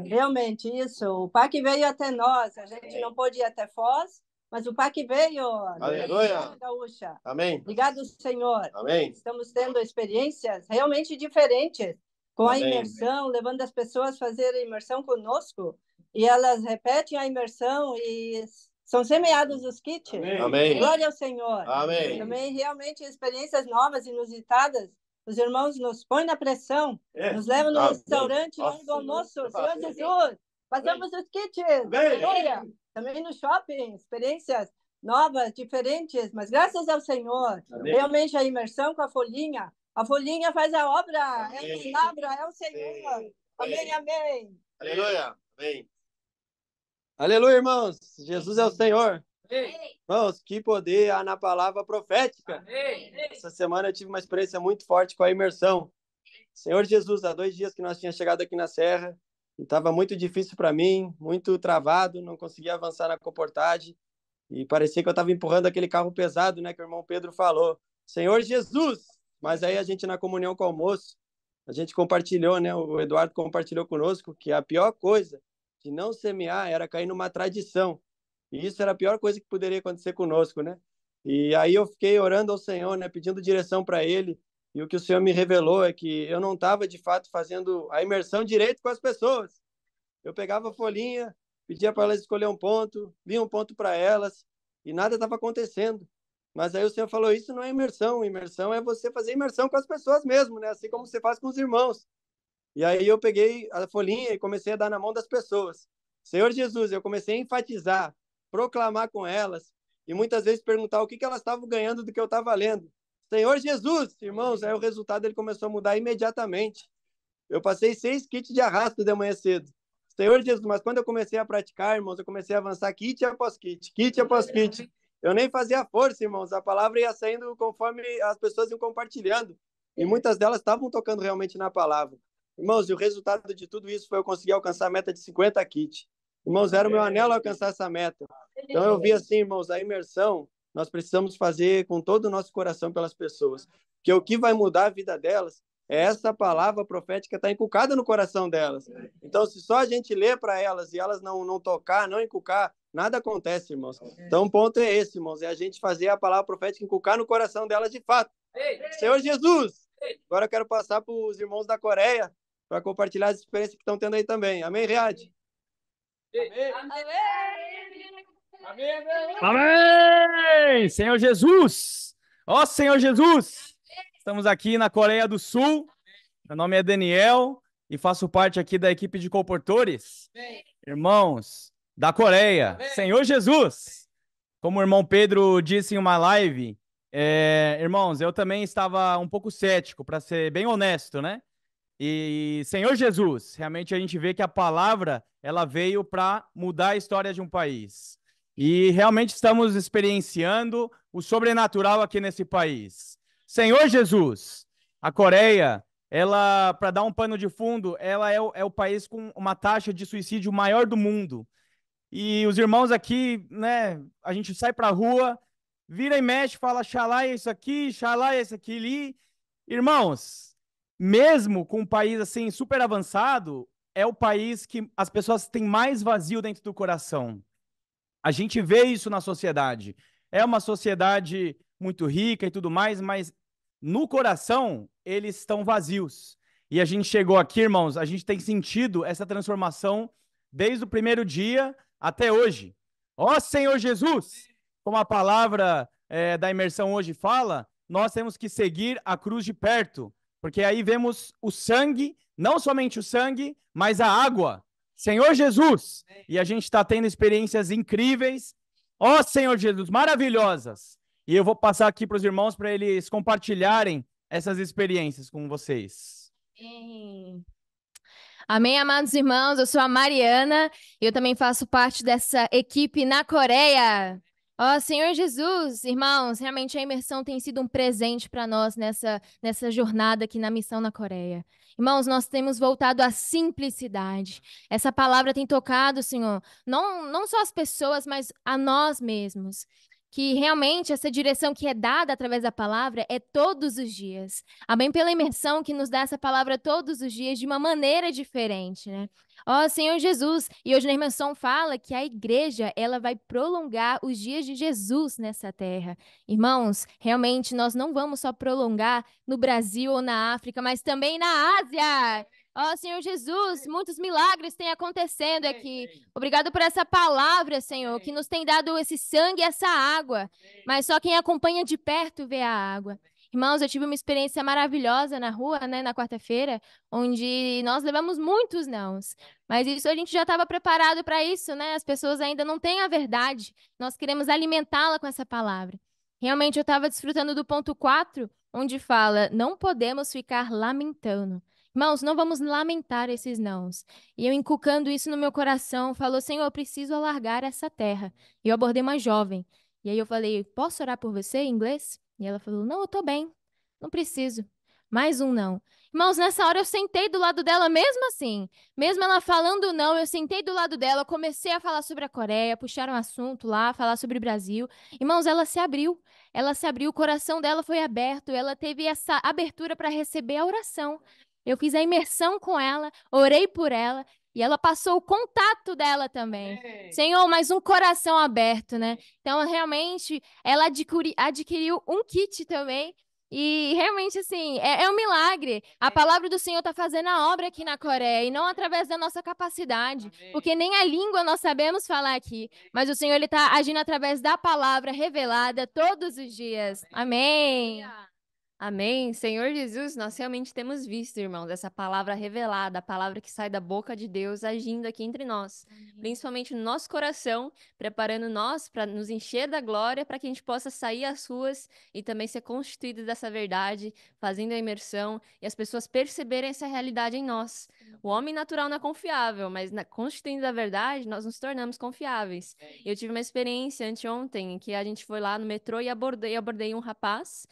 realmente isso. O PAC veio até nós. A gente não pôde ir até Foz, mas o PAC veio. Aleluia. Gaúcha. Amém. Obrigado, Senhor. Amém. Estamos tendo experiências realmente diferentes com Amém. a imersão, levando as pessoas a fazer a imersão conosco e elas repetem a imersão e são semeados os kits. Amém. Glória ao Senhor. Amém. Também realmente experiências novas, inusitadas. Os irmãos nos põem na pressão, é. nos levam no Amém. restaurante, lá do almoço. Senhor Jesus, passamos os kits. Glória. Também no shopping, experiências novas, diferentes, mas graças ao Senhor, Amém. realmente a imersão com a folhinha, a folhinha faz a obra, amém. é a palavra, é o Senhor. Amém, amém. Aleluia. Amém. Aleluia, irmãos. Jesus é o Senhor. Irmãos, que poder há na palavra profética. Essa semana eu tive uma experiência muito forte com a imersão. Senhor Jesus, há dois dias que nós tínhamos chegado aqui na Serra, estava muito difícil para mim, muito travado, não conseguia avançar na comportagem, e parecia que eu estava empurrando aquele carro pesado, né, que o irmão Pedro falou. Senhor Jesus! Mas aí a gente, na comunhão com o almoço, a gente compartilhou, né, o Eduardo compartilhou conosco que a pior coisa de não semear era cair numa tradição. E isso era a pior coisa que poderia acontecer conosco, né? E aí eu fiquei orando ao Senhor, né, pedindo direção para ele. E o que o Senhor me revelou é que eu não estava de fato fazendo a imersão direito com as pessoas. Eu pegava a folhinha, pedia para elas escolher um ponto, via um ponto para elas e nada estava acontecendo. Mas aí o Senhor falou: isso não é imersão. Imersão é você fazer imersão com as pessoas mesmo, né? Assim como você faz com os irmãos. E aí eu peguei a folhinha e comecei a dar na mão das pessoas. Senhor Jesus, eu comecei a enfatizar, proclamar com elas e muitas vezes perguntar o que, que elas estavam ganhando do que eu estava lendo. Senhor Jesus, irmãos, aí o resultado ele começou a mudar imediatamente. Eu passei seis kits de arrasto de manhã cedo. Senhor Jesus, mas quando eu comecei a praticar, irmãos, eu comecei a avançar kit após kit, kit após kit. Eu nem fazia força, irmãos. A palavra ia saindo conforme as pessoas iam compartilhando. E muitas delas estavam tocando realmente na palavra. Irmãos, e o resultado de tudo isso foi eu conseguir alcançar a meta de 50 kits. Irmãos, era o meu anelo alcançar essa meta. Então eu vi assim, irmãos, a imersão nós precisamos fazer com todo o nosso coração pelas pessoas. Que o que vai mudar a vida delas é essa palavra profética estar tá inculcada no coração delas. Então, se só a gente lê para elas e elas não, não tocar, não inculcar, nada acontece, irmãos. Então, o ponto é esse, irmãos, é a gente fazer a palavra profética inculcar no coração delas de fato. Senhor Jesus! Agora eu quero passar para os irmãos da Coreia, para compartilhar as experiências que estão tendo aí também. Amém, Riad? Amém. Amém. Amém. Senhor Jesus. Ó Senhor Jesus. Estamos aqui na Coreia do Sul. Meu nome é Daniel e faço parte aqui da equipe de comportores. Irmãos da Coreia. Senhor Jesus. Como o irmão Pedro disse em uma live, é, irmãos, eu também estava um pouco cético, para ser bem honesto, né? E Senhor Jesus, realmente a gente vê que a palavra ela veio para mudar a história de um país. E realmente estamos experienciando o sobrenatural aqui nesse país. Senhor Jesus, a Coreia, ela, para dar um pano de fundo, ela é o, é o país com uma taxa de suicídio maior do mundo. E os irmãos aqui, né, a gente sai para a rua, vira e mexe, fala xalá é isso aqui, xalá é isso aqui ali. Irmãos, mesmo com um país assim super avançado, é o país que as pessoas têm mais vazio dentro do coração. A gente vê isso na sociedade. É uma sociedade muito rica e tudo mais, mas no coração eles estão vazios. E a gente chegou aqui, irmãos, a gente tem sentido essa transformação desde o primeiro dia até hoje. Ó Senhor Jesus, como a palavra é, da imersão hoje fala, nós temos que seguir a cruz de perto, porque aí vemos o sangue, não somente o sangue, mas a água. Senhor Jesus, e a gente está tendo experiências incríveis. Ó Senhor Jesus, maravilhosas. E eu vou passar aqui para os irmãos para eles compartilharem essas experiências com vocês. Amém. Amém, amados irmãos. Eu sou a Mariana e eu também faço parte dessa equipe na Coreia. Ó, Senhor Jesus, irmãos, realmente a imersão tem sido um presente para nós nessa, nessa jornada aqui na missão na Coreia. Irmãos, nós temos voltado à simplicidade. Essa palavra tem tocado, Senhor, não, não só as pessoas, mas a nós mesmos que realmente essa direção que é dada através da palavra é todos os dias. Amém pela imersão que nos dá essa palavra todos os dias de uma maneira diferente, né? Ó Senhor Jesus, e hoje na imersão fala que a igreja, ela vai prolongar os dias de Jesus nessa terra. Irmãos, realmente nós não vamos só prolongar no Brasil ou na África, mas também na Ásia. Ó oh, Senhor Jesus, muitos milagres têm acontecendo aqui. Obrigado por essa palavra, Senhor, que nos tem dado esse sangue e essa água. Mas só quem acompanha de perto vê a água. Irmãos, eu tive uma experiência maravilhosa na rua, né, na quarta-feira, onde nós levamos muitos nãos. Mas isso a gente já estava preparado para isso, né? As pessoas ainda não têm a verdade. Nós queremos alimentá-la com essa palavra. Realmente eu estava desfrutando do ponto 4, onde fala: não podemos ficar lamentando. Irmãos, não vamos lamentar esses nãos. E eu, inculcando isso no meu coração, falou: Senhor, eu preciso alargar essa terra. E eu abordei uma jovem. E aí eu falei: Posso orar por você em inglês? E ela falou: Não, eu tô bem. Não preciso. Mais um não. Irmãos, nessa hora eu sentei do lado dela mesmo assim. Mesmo ela falando não, eu sentei do lado dela, comecei a falar sobre a Coreia, puxaram um assunto lá, falar sobre o Brasil. Irmãos, ela se abriu. Ela se abriu, o coração dela foi aberto, ela teve essa abertura para receber a oração. Eu fiz a imersão com ela, orei por ela e ela passou o contato dela também. Ei. Senhor, mas um coração aberto, né? Então, realmente, ela adquiri, adquiriu um kit também. E realmente, assim, é, é um milagre. A palavra do Senhor está fazendo a obra aqui na Coreia e não através da nossa capacidade. Amém. Porque nem a língua nós sabemos falar aqui. Mas o Senhor está agindo através da palavra revelada todos os dias. Amém. Amém. Amém. Senhor Jesus, nós realmente temos visto, irmãos, essa palavra revelada, a palavra que sai da boca de Deus agindo aqui entre nós, principalmente no nosso coração, preparando nós para nos encher da glória, para que a gente possa sair às ruas e também ser constituídos dessa verdade, fazendo a imersão e as pessoas perceberem essa realidade em nós. O homem natural não é confiável, mas na, constituindo a verdade, nós nos tornamos confiáveis. Eu tive uma experiência anteontem em que a gente foi lá no metrô e abordei, abordei um rapaz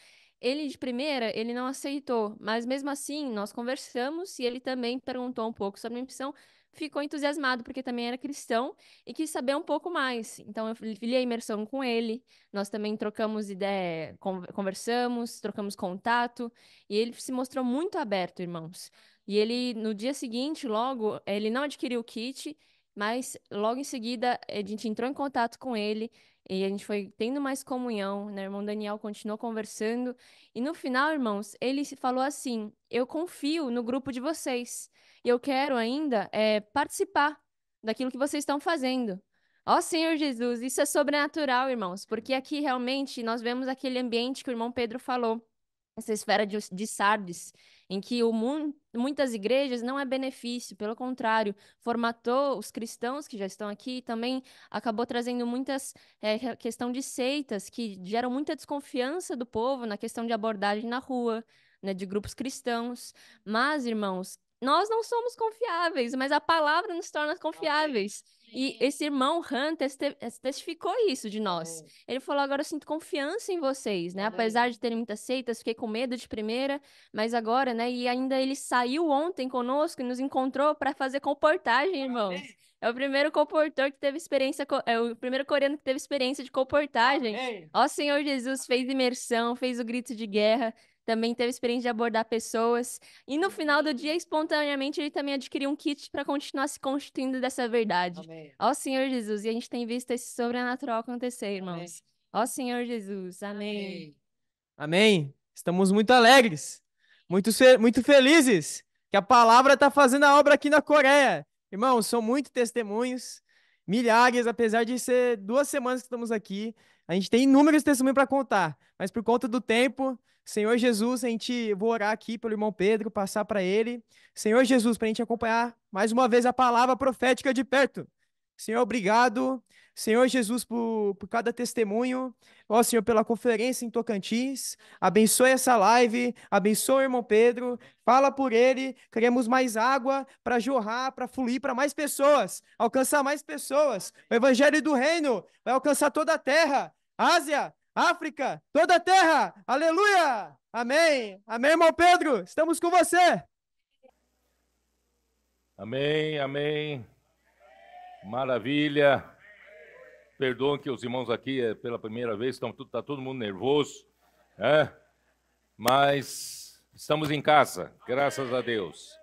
ele, de primeira, ele não aceitou, mas mesmo assim, nós conversamos e ele também perguntou um pouco sobre a missão, ficou entusiasmado, porque também era cristão e quis saber um pouco mais. Então, eu fiz a imersão com ele, nós também trocamos ideia, conversamos, trocamos contato, e ele se mostrou muito aberto, irmãos. E ele, no dia seguinte, logo, ele não adquiriu o kit, mas logo em seguida a gente entrou em contato com ele e a gente foi tendo mais comunhão, né? O irmão Daniel continuou conversando. E no final, irmãos, ele falou assim: Eu confio no grupo de vocês. E eu quero ainda é, participar daquilo que vocês estão fazendo. Ó Senhor Jesus, isso é sobrenatural, irmãos, porque aqui realmente nós vemos aquele ambiente que o irmão Pedro falou, essa esfera de, de Sardes, em que o mundo, muitas igrejas não é benefício, pelo contrário, formatou os cristãos que já estão aqui e também acabou trazendo muitas é, questão de seitas que geram muita desconfiança do povo na questão de abordagem na rua, né, de grupos cristãos. Mas, irmãos, nós não somos confiáveis, mas a palavra nos torna confiáveis. E esse irmão Hunter testificou isso de nós. Ele falou: agora eu sinto confiança em vocês, né? Apesar de terem muitas seitas, fiquei com medo de primeira, mas agora, né? E ainda ele saiu ontem conosco e nos encontrou para fazer comportagem, irmãos. É o primeiro comportor que teve experiência, é o primeiro coreano que teve experiência de comportagem. Ó Senhor Jesus, fez imersão, fez o grito de guerra também teve experiência de abordar pessoas. E no final do dia, espontaneamente, ele também adquiriu um kit para continuar se constituindo dessa verdade. Amém. Ó Senhor Jesus, e a gente tem visto esse sobrenatural acontecer, irmãos. Amém. Ó Senhor Jesus, amém. Amém. Estamos muito alegres, muito, muito felizes que a palavra está fazendo a obra aqui na Coreia. Irmãos, são muitos testemunhos, milhares, apesar de ser duas semanas que estamos aqui. A gente tem inúmeros testemunhos para contar, mas por conta do tempo, Senhor Jesus, a gente vou orar aqui pelo irmão Pedro, passar para ele. Senhor Jesus, para a gente acompanhar mais uma vez a palavra profética de perto. Senhor, obrigado. Senhor Jesus, por, por cada testemunho. Ó, Senhor, pela conferência em Tocantins. Abençoe essa live. Abençoe o irmão Pedro. Fala por ele. Queremos mais água para jorrar, para fluir para mais pessoas. Alcançar mais pessoas. O evangelho do reino vai alcançar toda a terra. Ásia, África, toda a terra, aleluia! Amém! Amém, irmão Pedro, estamos com você! Amém, amém. Maravilha. Perdoem que os irmãos aqui é pela primeira vez, estão tá todo mundo nervoso, é? Mas estamos em casa, graças a Deus.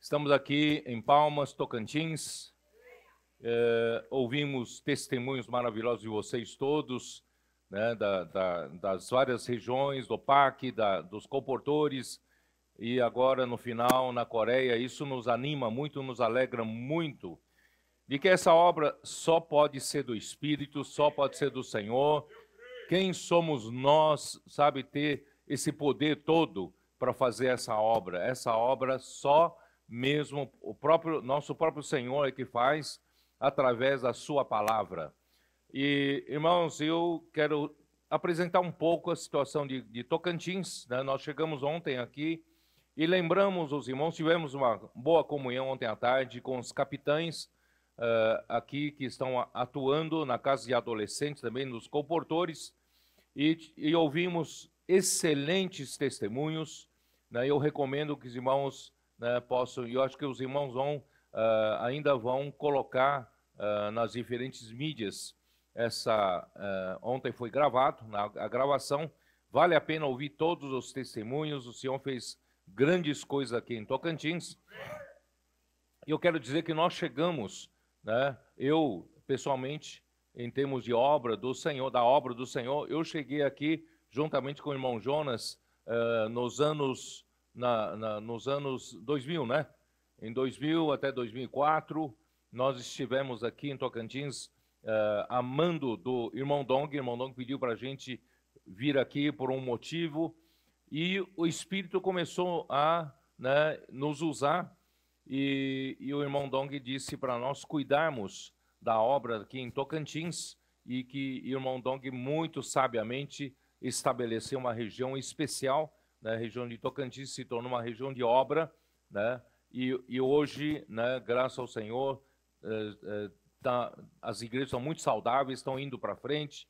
Estamos aqui em Palmas, Tocantins. É, ouvimos testemunhos maravilhosos de vocês todos né, da, da, das várias regiões, do PAC, da, dos comportores, e agora no final na Coreia. Isso nos anima muito, nos alegra muito, de que essa obra só pode ser do Espírito, só pode ser do Senhor. Quem somos nós, sabe, ter esse poder todo para fazer essa obra? Essa obra só mesmo o próprio nosso próprio Senhor é que faz através da sua palavra. E, irmãos, eu quero apresentar um pouco a situação de, de Tocantins. Né? Nós chegamos ontem aqui e lembramos os irmãos, tivemos uma boa comunhão ontem à tarde com os capitães uh, aqui que estão atuando na casa de adolescentes, também nos comportores, e, e ouvimos excelentes testemunhos. Né? Eu recomendo que os irmãos né, possam, e eu acho que os irmãos vão, uh, ainda vão colocar uh, nas diferentes mídias essa ontem foi gravado na a gravação. Vale a pena ouvir todos os testemunhos. O senhor fez grandes coisas aqui em Tocantins. E eu quero dizer que nós chegamos, né? Eu pessoalmente, em termos de obra do Senhor, da obra do Senhor, eu cheguei aqui juntamente com o irmão Jonas uh, nos anos na, na, nos anos 2000, né? Em 2000 até 2004, nós estivemos aqui em Tocantins uh, amando do irmão Dong. O irmão Dong pediu para a gente vir aqui por um motivo e o Espírito começou a né, nos usar e, e, o irmão Dong disse para nós cuidarmos da obra aqui em Tocantins e que o irmão Dong muito sabiamente estabeleceu uma região especial, né, a região de Tocantins se tornou uma região de obra, né, e, e hoje, né, graças ao Senhor, eh, eh, tá, as igrejas são muito saudáveis, estão indo para frente.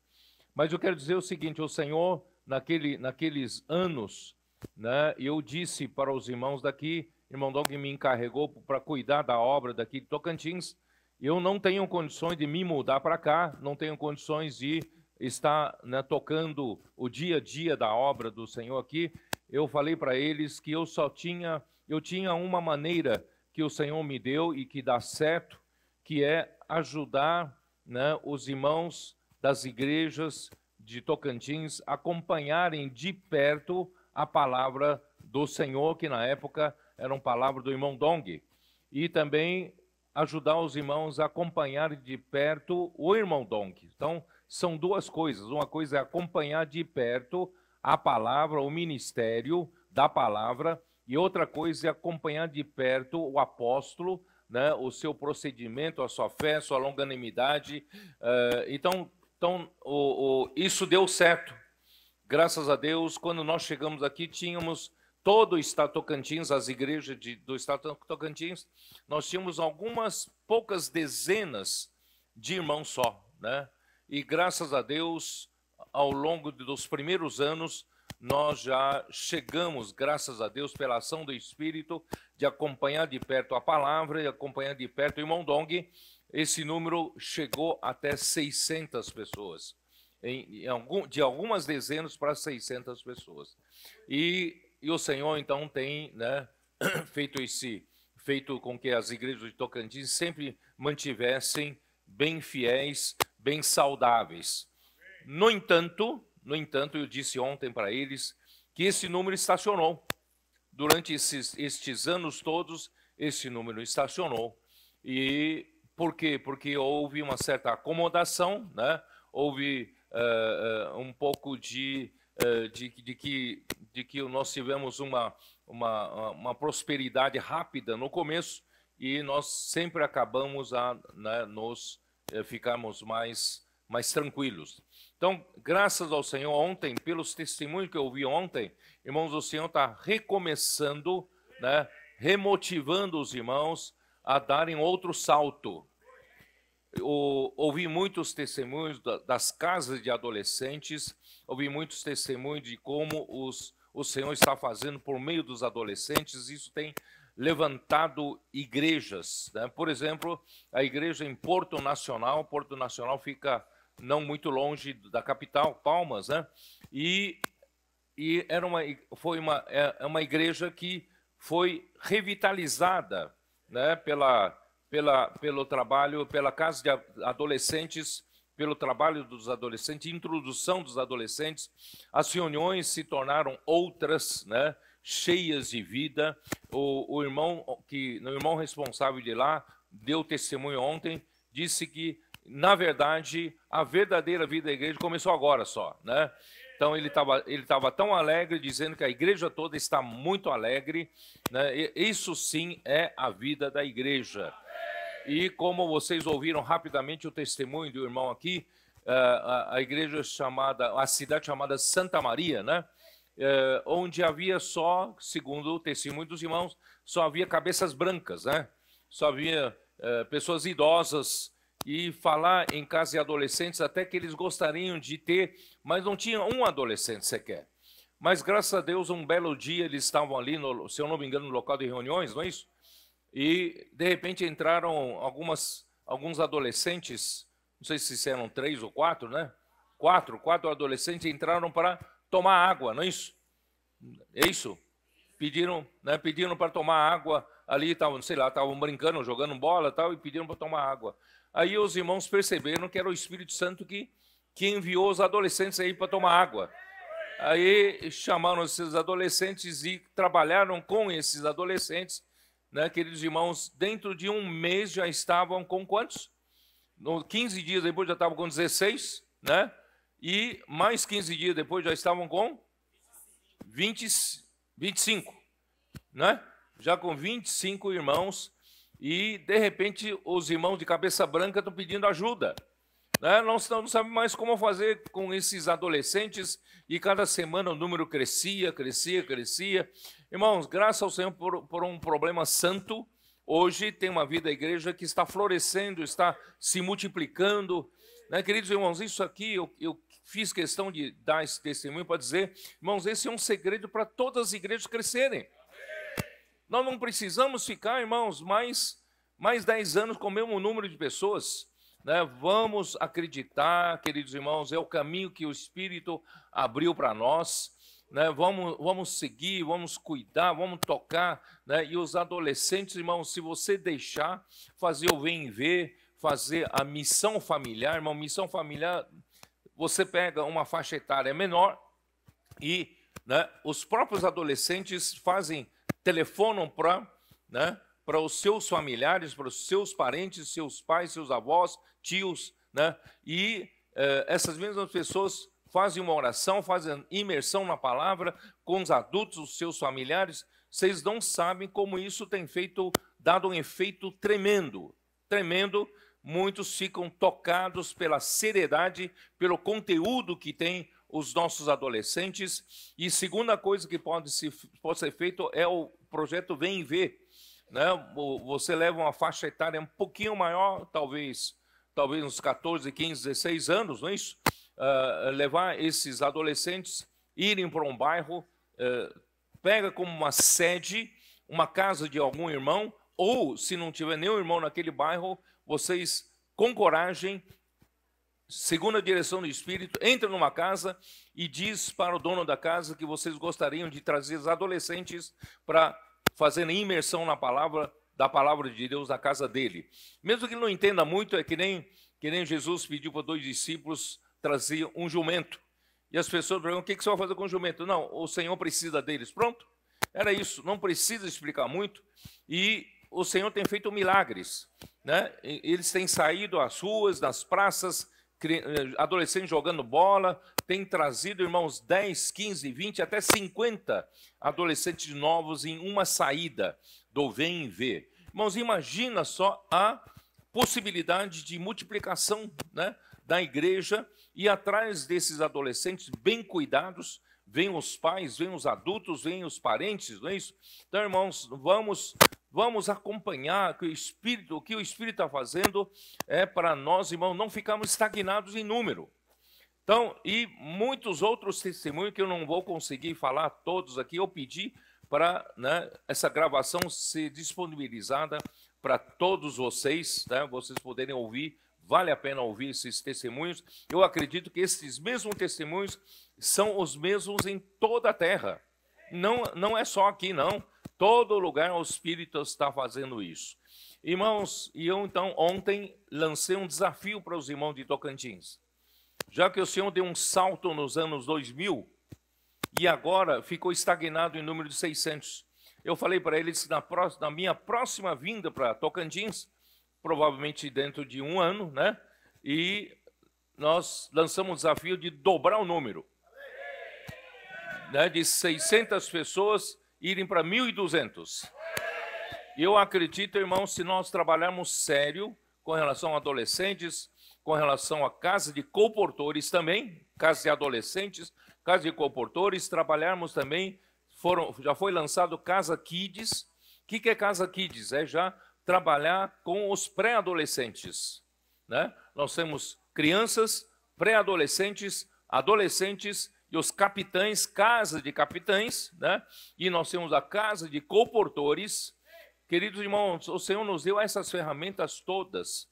Mas eu quero dizer o seguinte: o Senhor, naquele, naqueles anos, né, eu disse para os irmãos daqui, irmão Dog me encarregou para cuidar da obra daqui de Tocantins. Eu não tenho condições de me mudar para cá, não tenho condições de estar né, tocando o dia a dia da obra do Senhor aqui. Eu falei para eles que eu só tinha, eu tinha uma maneira que o Senhor me deu e que dá certo, que é ajudar né, os irmãos das igrejas de Tocantins acompanharem de perto a palavra do Senhor, que na época era uma palavra do irmão Dong, e também ajudar os irmãos a acompanhar de perto o irmão Dong. Então, são duas coisas. Uma coisa é acompanhar de perto a palavra, o ministério da palavra, e outra coisa é acompanhar de perto o apóstolo né, o seu procedimento, a sua fé, a sua longanimidade. Uh, então, então o, o, isso deu certo. Graças a Deus, quando nós chegamos aqui, tínhamos todo o estado Tocantins, as igrejas de, do estado Tocantins, nós tínhamos algumas poucas dezenas de irmãos só, né? E graças a Deus, ao longo dos primeiros anos, nós já chegamos, graças a Deus, pela ação do Espírito, de acompanhar de perto a palavra e acompanhar de perto o irmão Dong. Esse número chegou até 600 pessoas, em, em algum, de algumas dezenas para 600 pessoas. E, e o Senhor, então, tem né, feito esse feito com que as igrejas de Tocantins sempre mantivessem bem fiéis, bem saudáveis. No entanto, no entanto, eu disse ontem para eles que esse número estacionou. Durante esses, estes anos todos, esse número estacionou. E por quê? Porque houve uma certa acomodação, né? houve uh, uh, um pouco de, de, de, que, de que nós tivemos uma, uma, uma prosperidade rápida no começo e nós sempre acabamos a né, nos ficarmos mais, mais tranquilos. Então, graças ao Senhor, ontem, pelos testemunhos que eu ouvi ontem, irmãos, o Senhor está recomeçando, né, remotivando os irmãos a darem outro salto. Eu ouvi muitos testemunhos das casas de adolescentes, ouvi muitos testemunhos de como os, o Senhor está fazendo por meio dos adolescentes, isso tem levantado igrejas. Né? Por exemplo, a igreja em Porto Nacional, Porto Nacional fica não muito longe da capital, Palmas, né? E, e era uma, foi uma, é, é uma igreja que foi revitalizada né, pela, pela, pelo trabalho, pela casa de adolescentes, pelo trabalho dos adolescentes, introdução dos adolescentes. As reuniões se tornaram outras, né, cheias de vida. O, o irmão que, o irmão responsável de lá deu testemunho ontem, disse que na verdade, a verdadeira vida da igreja começou agora só, né? Então ele estava ele tava tão alegre, dizendo que a igreja toda está muito alegre. Né? Isso sim é a vida da igreja. E como vocês ouviram rapidamente o testemunho do irmão aqui, eh, a, igreja chamada, a cidade chamada Santa Maria, né? É, onde havia só, segundo o testemunho dos irmãos, só havia cabeças brancas, né? Só havia é, pessoas idosas e falar em casa de adolescentes até que eles gostariam de ter, mas não tinha um adolescente sequer. Mas graças a Deus, um belo dia eles estavam ali, no, se eu não me engano, no local de reuniões, não é isso? E de repente entraram algumas, alguns adolescentes, não sei se eram três ou quatro, né? Quatro, quatro adolescentes entraram para tomar água, não é isso? É isso? Pediram, né, pediram para tomar água ali, estavam, sei lá, estavam brincando, jogando bola tal, e pediram para tomar água. Aí os irmãos perceberam que era o Espírito Santo que, que enviou os adolescentes aí para tomar água. Aí chamaram esses adolescentes e trabalharam com esses adolescentes, né, queridos irmãos, dentro de um mês já estavam com quantos? No 15 dias depois já estavam com 16, né? E mais 15 dias depois já estavam com 20, 25, né? Já com 25 irmãos e de repente os irmãos de cabeça branca estão pedindo ajuda. Né? Não, não sabem mais como fazer com esses adolescentes e cada semana o número crescia, crescia, crescia. Irmãos, graças ao Senhor por, por um problema santo, hoje tem uma vida da igreja que está florescendo, está se multiplicando. Né? Queridos irmãos, isso aqui eu, eu fiz questão de dar esse testemunho para dizer, irmãos, esse é um segredo para todas as igrejas crescerem. Nós não precisamos ficar, irmãos, mais, mais 10 anos com o mesmo número de pessoas. Né? Vamos acreditar, queridos irmãos, é o caminho que o Espírito abriu para nós. Né? Vamos, vamos seguir, vamos cuidar, vamos tocar. Né? E os adolescentes, irmãos, se você deixar fazer o vem ver, fazer a missão familiar, irmão, missão familiar, você pega uma faixa etária menor e né, os próprios adolescentes fazem telefonam para né, para os seus familiares, para os seus parentes, seus pais, seus avós, tios, né? E eh, essas mesmas pessoas fazem uma oração, fazem imersão na palavra com os adultos, os seus familiares. Vocês não sabem como isso tem feito, dado um efeito tremendo, tremendo. Muitos ficam tocados pela seriedade, pelo conteúdo que tem os nossos adolescentes. E segunda coisa que pode, se, pode ser feito é o projeto Vem e Vê. Né? Você leva uma faixa etária um pouquinho maior, talvez, talvez uns 14, 15, 16 anos, não é isso? Ah, levar esses adolescentes, irem para um bairro, eh, pega como uma sede, uma casa de algum irmão, ou se não tiver nenhum irmão naquele bairro, vocês, com coragem, segundo a direção do Espírito, entra numa casa e diz para o dono da casa que vocês gostariam de trazer os adolescentes para fazerem imersão na palavra da palavra de Deus na casa dele. Mesmo que ele não entenda muito, é que nem, que nem Jesus pediu para dois discípulos trazer um jumento. E as pessoas perguntam, o que que você vai fazer com o jumento? Não, o Senhor precisa deles. Pronto, era isso, não precisa explicar muito. E o Senhor tem feito milagres. Né? Eles têm saído às ruas, nas praças, adolescentes jogando bola, tem trazido, irmãos, 10, 15, 20, até 50 adolescentes novos em uma saída do Vem e Vê. Irmãos, imagina só a possibilidade de multiplicação né, da igreja e atrás desses adolescentes bem cuidados, vêm os pais, vêm os adultos, vêm os parentes, não é isso? Então, irmãos, vamos vamos acompanhar que o Espírito, o que o Espírito está fazendo é para nós, irmãos, não ficarmos estagnados em número. Então, e muitos outros testemunhos que eu não vou conseguir falar todos aqui, eu pedi para né, essa gravação ser disponibilizada para todos vocês, né, vocês poderem ouvir, vale a pena ouvir esses testemunhos. Eu acredito que esses mesmos testemunhos são os mesmos em toda a terra. Não, não é só aqui, não. Todo lugar o Espírito está fazendo isso. Irmãos, e eu então ontem lancei um desafio para os irmãos de Tocantins. Já que o Senhor deu um salto nos anos 2000 e agora ficou estagnado em número de 600. Eu falei para eles que na, pró- na minha próxima vinda para Tocantins, provavelmente dentro de um ano, né? E nós lançamos um desafio de dobrar o número. Né, de 600 pessoas irem para 1.200. E eu acredito, irmão, se nós trabalharmos sério com relação a adolescentes, com relação a casa de comportores também, casa de adolescentes, casa de comportores, trabalharmos também, foram, já foi lançado Casa Kids. O que, que é Casa Kids? É já trabalhar com os pré-adolescentes. Né? Nós temos crianças, pré-adolescentes, adolescentes e os capitães, casa de capitães, né? e nós temos a casa de comportores. Queridos irmãos, o Senhor nos deu essas ferramentas todas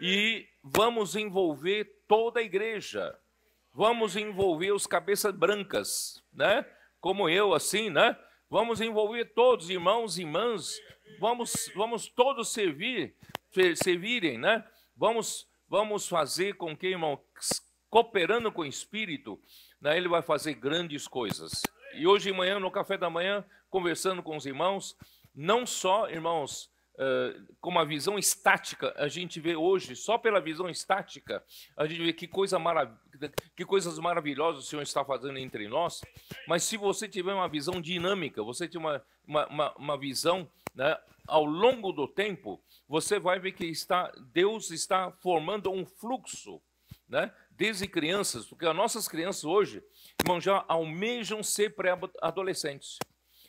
e vamos envolver toda a igreja. Vamos envolver os cabeças brancas, né? Como eu, assim, né? Vamos envolver todos, irmãos e irmãs. Vamos, vamos todos servir, ser- servirem, né? Vamos, vamos fazer com que, irmão, cooperando com o Espírito, né, ele vai fazer grandes coisas. E hoje de manhã, no café da manhã, conversando com os irmãos, não só, irmãos, eh, com uma visão estática, a gente vê hoje, só pela visão estática, a gente vê que, coisa marav que coisas maravilhosas o Senhor está fazendo entre nós, mas se você tiver uma visão dinâmica, você tiver uma, uma, uma, uma visão né, ao longo do tempo, você vai ver que está, Deus está formando um fluxo, né? Desde crianças, porque as nossas crianças hoje, irmão, já almejam ser pré-adolescentes.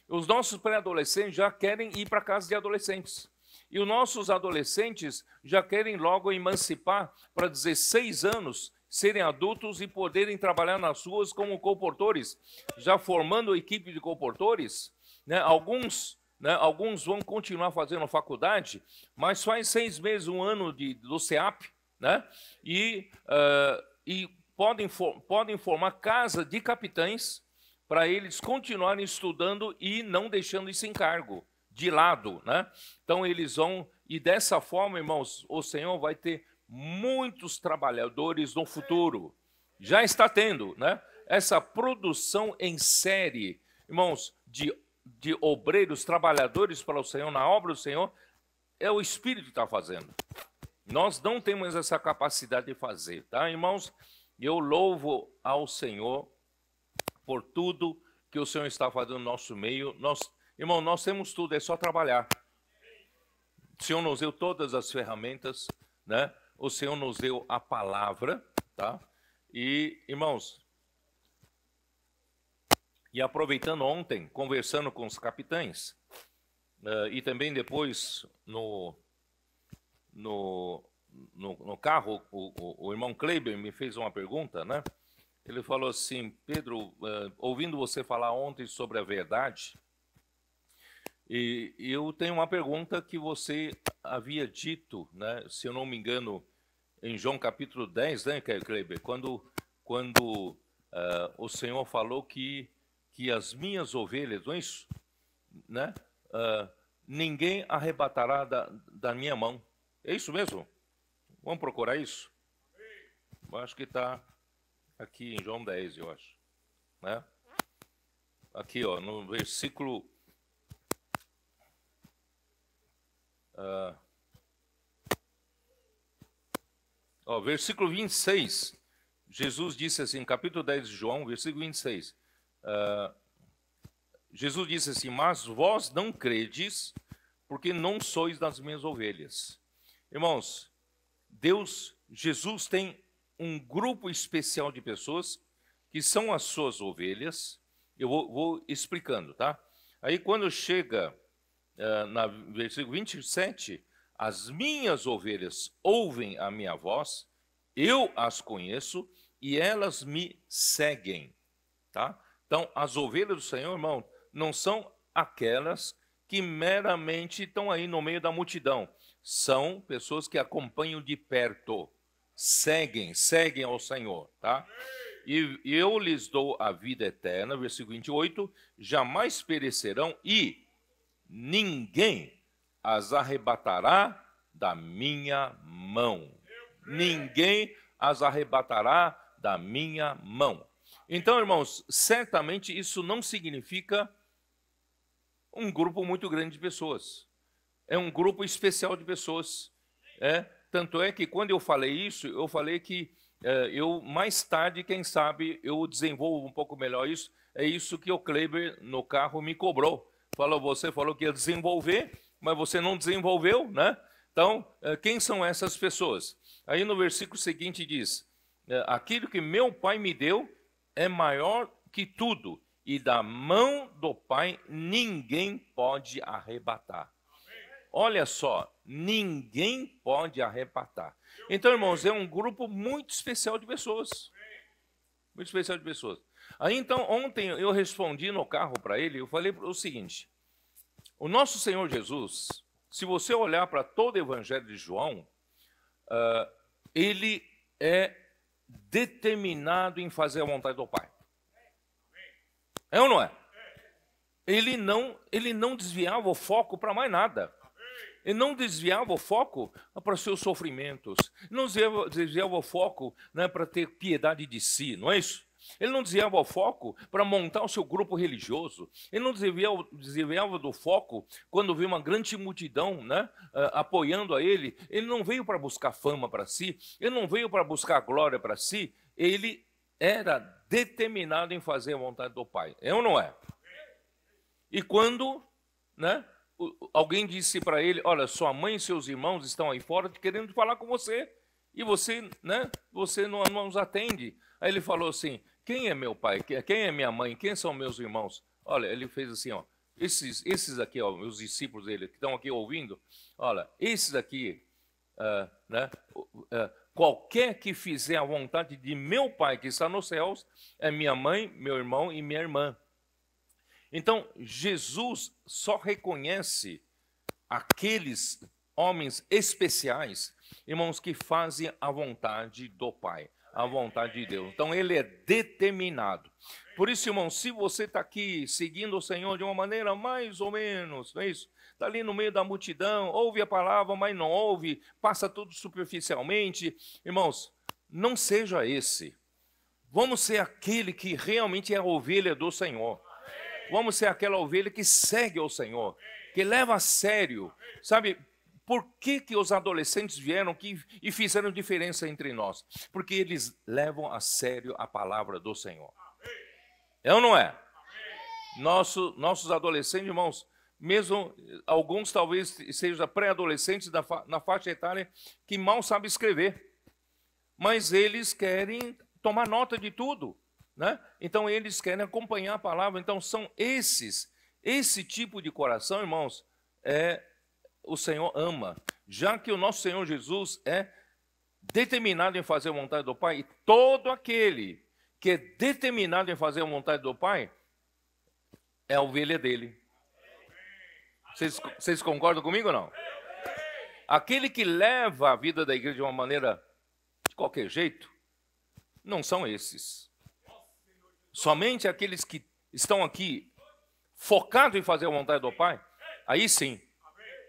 Os nossos pré-adolescentes já querem ir para casa de adolescentes. E os nossos adolescentes já querem logo emancipar para 16 anos, serem adultos e poderem trabalhar nas ruas como comportores, já formando equipe de comportores. Né? Alguns, né, alguns vão continuar fazendo faculdade, mas faz seis meses, um ano de, do CEAP, né? e, ah, e podem, podem formar casa de capitães para eles continuarem estudando e não deixando esse encargo de lado, né? Então eles vão e dessa forma, irmãos, o Senhor vai ter muitos trabalhadores no futuro. Já está tendo, né? Essa produção em série, irmãos, de, de obreiros, trabalhadores para o Senhor, na obra do Senhor, é o Espírito que está fazendo. Nós não temos essa capacidade de fazer, tá, irmãos? Eu louvo ao Senhor por tudo que o Senhor está fazendo no nosso meio. Nós, irmão, nós temos tudo, é só trabalhar. O Senhor nos deu todas as ferramentas, né? O Senhor nos deu a palavra, tá? E, irmãos, E aproveitando ontem, conversando com os capitães, uh, e também depois no, no, no, no carro, o, o, o, irmão Kleiber me fez uma pergunta, né? Ele falou assim, Pedro, uh, ouvindo você falar ontem sobre a verdade, e eu tenho uma pergunta que você havia dito, né, se eu não me engano, em João capítulo 10, né, Kleber, quando, quando uh, o Senhor falou que, que as minhas ovelhas, não é isso? Né, uh, ninguém arrebatará da, da minha mão. É isso mesmo? Vamos procurar isso? Eu acho que está aqui em João 10, eu acho. Né? Aqui, ó, no versículo Uh, ó, versículo 26, Jesus disse assim, capítulo 10 de João, versículo 26. Uh, ah, Jesus disse assim: Mas vós não credes, porque não sois das minhas ovelhas. Irmãos, Deus, Jesus tem um grupo especial de pessoas que são as suas ovelhas. Eu vou, vou explicando, tá? Aí quando chega uh, na versículo 27, as minhas ovelhas ouvem a minha voz, eu as conheço e elas me seguem, tá? Então, as ovelhas do Senhor, irmão, não são aquelas que meramente estão aí no meio da multidão. São pessoas que acompanham de perto, seguem, seguem ao Senhor, tá? E eu lhes dou a vida eterna, versículo 28, jamais perecerão e ninguém as arrebatará da minha mão. Ninguém as arrebatará da minha mão. Então, irmãos, certamente isso não significa um grupo muito grande de pessoas. É um grupo especial de pessoas. É? Tanto é que quando eu falei isso, eu falei que é, eu mais tarde, quem sabe, eu desenvolvo um pouco melhor isso. É isso que o Kleber no carro me cobrou falou, você falou que ia desenvolver, mas você não desenvolveu, né? Então, eh, quem são essas pessoas? Aí no versículo seguinte diz: eh, Aquilo que meu pai me deu é maior que tudo, e da mão do pai ninguém pode arrebatar. Olha só, ninguém pode arrebatar. Então, irmãos, é um grupo muito especial de pessoas. Muito especial de pessoas. Aí então, ontem eu respondi no carro para ele, eu falei o seguinte: o nosso Senhor Jesus, se você olhar para todo o Evangelho de João, uh, ele é determinado em fazer a vontade do Pai. É ou não é? Ele não, ele não desviava o foco para mais nada. Ele não desviava o foco para os seus sofrimentos. Não desviava, desviava o foco né, para ter piedade de si, não é isso? Ele não desviava o foco para montar o seu grupo religioso. Ele não desviava, desviava do foco quando viu uma grande multidão né, uh, apoiando a ele. Ele não veio para buscar fama para si. Ele não veio para buscar glória para si. Ele era determinado em fazer a vontade do Pai. É ou não é? E quando né, alguém disse para ele: Olha, sua mãe e seus irmãos estão aí fora querendo falar com você. E você, né, você não, não os atende. Aí ele falou assim: quem é meu pai? Quem é minha mãe? Quem são meus irmãos? Olha, ele fez assim, ó. Esses, esses aqui, ó, os discípulos dele que estão aqui ouvindo, olha, esses aqui, uh, né? Uh, qualquer que fizer a vontade de meu pai que está nos céus é minha mãe, meu irmão e minha irmã. Então, Jesus só reconhece aqueles homens especiais, irmãos, que fazem a vontade do Pai a vontade de Deus. Então ele é determinado. Por isso, irmão, se você está aqui seguindo o Senhor de uma maneira mais ou menos, não é isso? Está ali no meio da multidão, ouve a palavra, mas não ouve, passa tudo superficialmente. Irmãos, não seja esse. Vamos ser aquele que realmente é a ovelha do Senhor. Vamos ser aquela ovelha que segue ao Senhor, que leva a sério. Sabe, por que, que os adolescentes vieram aqui e fizeram diferença entre nós? Porque eles levam a sério a palavra do Senhor. É ou não é? Nosso, nossos adolescentes, irmãos, mesmo alguns talvez sejam pré-adolescentes na faixa etária que mal sabem escrever, mas eles querem tomar nota de tudo. Né? Então eles querem acompanhar a palavra. Então são esses, esse tipo de coração, irmãos, é o Senhor ama. Já que o nosso Senhor Jesus é determinado em fazer a vontade do Pai, e todo aquele que é determinado em fazer a vontade do Pai é a ovelha dele. Vocês, vocês concordam comigo ou não? Aquele que leva a vida da igreja de uma maneira de qualquer jeito, não são esses. Somente aqueles que estão aqui focados em fazer a vontade do Pai, aí sim,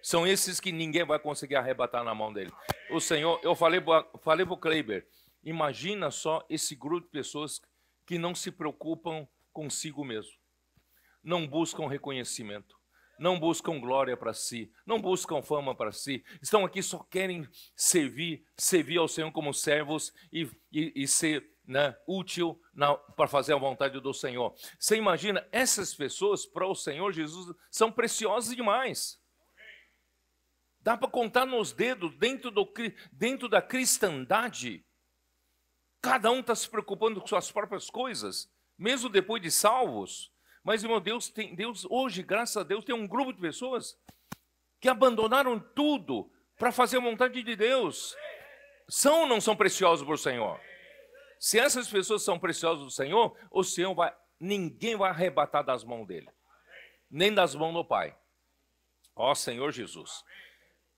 são esses que ninguém vai conseguir arrebatar na mão dele. O Senhor, eu falei, para o Kleiber, imagina só esse grupo de pessoas que não se preocupam consigo mesmo, não buscam reconhecimento, não buscam glória para si, não buscam fama para si, estão aqui só querem servir, servir ao Senhor como servos e, e, e ser né, útil para fazer a vontade do Senhor. Você imagina, essas pessoas para o Senhor Jesus são preciosas demais. Dá para contar nos dedos, dentro, do, dentro da cristandade. Cada um está se preocupando com suas próprias coisas, mesmo depois de salvos. Mas, irmão, Deus tem, Deus, hoje, graças a Deus, tem um grupo de pessoas que abandonaram tudo para fazer a vontade de Deus. São ou não são preciosos para o Senhor? Se essas pessoas são preciosas do Senhor, o Senhor vai, ninguém vai arrebatar das mãos dele, nem das mãos do Pai. Ó Senhor Jesus.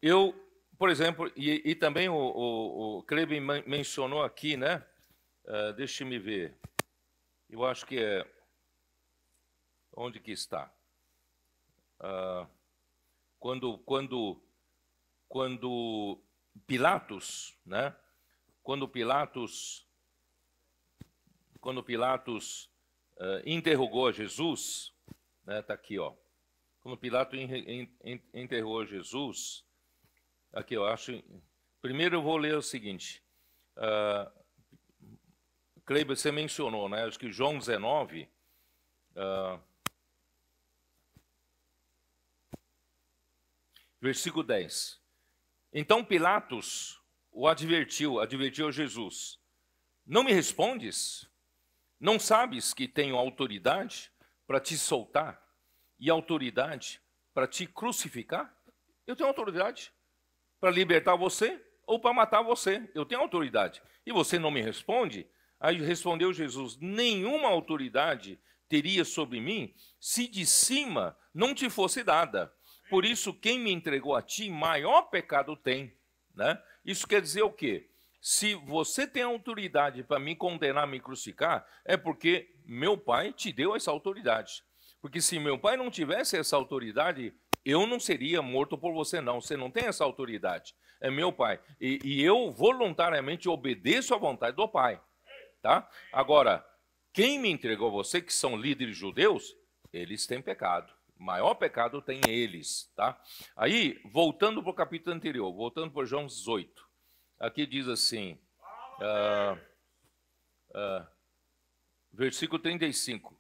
Eu, por exemplo, e, e também o, o, o Kleber mencionou aqui, né? Uh, Deixa-me ver. Eu acho que é. Onde que está? Uh, quando, quando, quando Pilatos, né? Quando Pilatos quando Pilatos uh, interrogou Jesus, está né, tá aqui, ó. Quando Pilatos in, in, interrogou Jesus, aqui eu acho. Primeiro eu vou ler o seguinte. Uh, Kleber, você mencionou, né? Acho que João 19. Uh, versículo 10. Então Pilatos o advertiu, advertiu a Jesus: Não me respondes? Não sabes que tenho autoridade para te soltar e autoridade para te crucificar? Eu tenho autoridade para libertar você ou para matar você. Eu tenho autoridade. E você não me responde? Aí respondeu Jesus: Nenhuma autoridade teria sobre mim se de cima não te fosse dada. Por isso, quem me entregou a ti, maior pecado tem. Né? Isso quer dizer o quê? Se você tem autoridade para me condenar, me crucificar, é porque meu pai te deu essa autoridade. Porque se meu pai não tivesse essa autoridade, eu não seria morto por você, não. Você não tem essa autoridade. É meu pai. E, e eu voluntariamente obedeço à vontade do pai. Tá? Agora, quem me entregou você, que são líderes judeus, eles têm pecado. O maior pecado tem eles. Tá? Aí, voltando para o capítulo anterior, voltando para João 18. Aqui diz assim, uh, uh, versículo 35.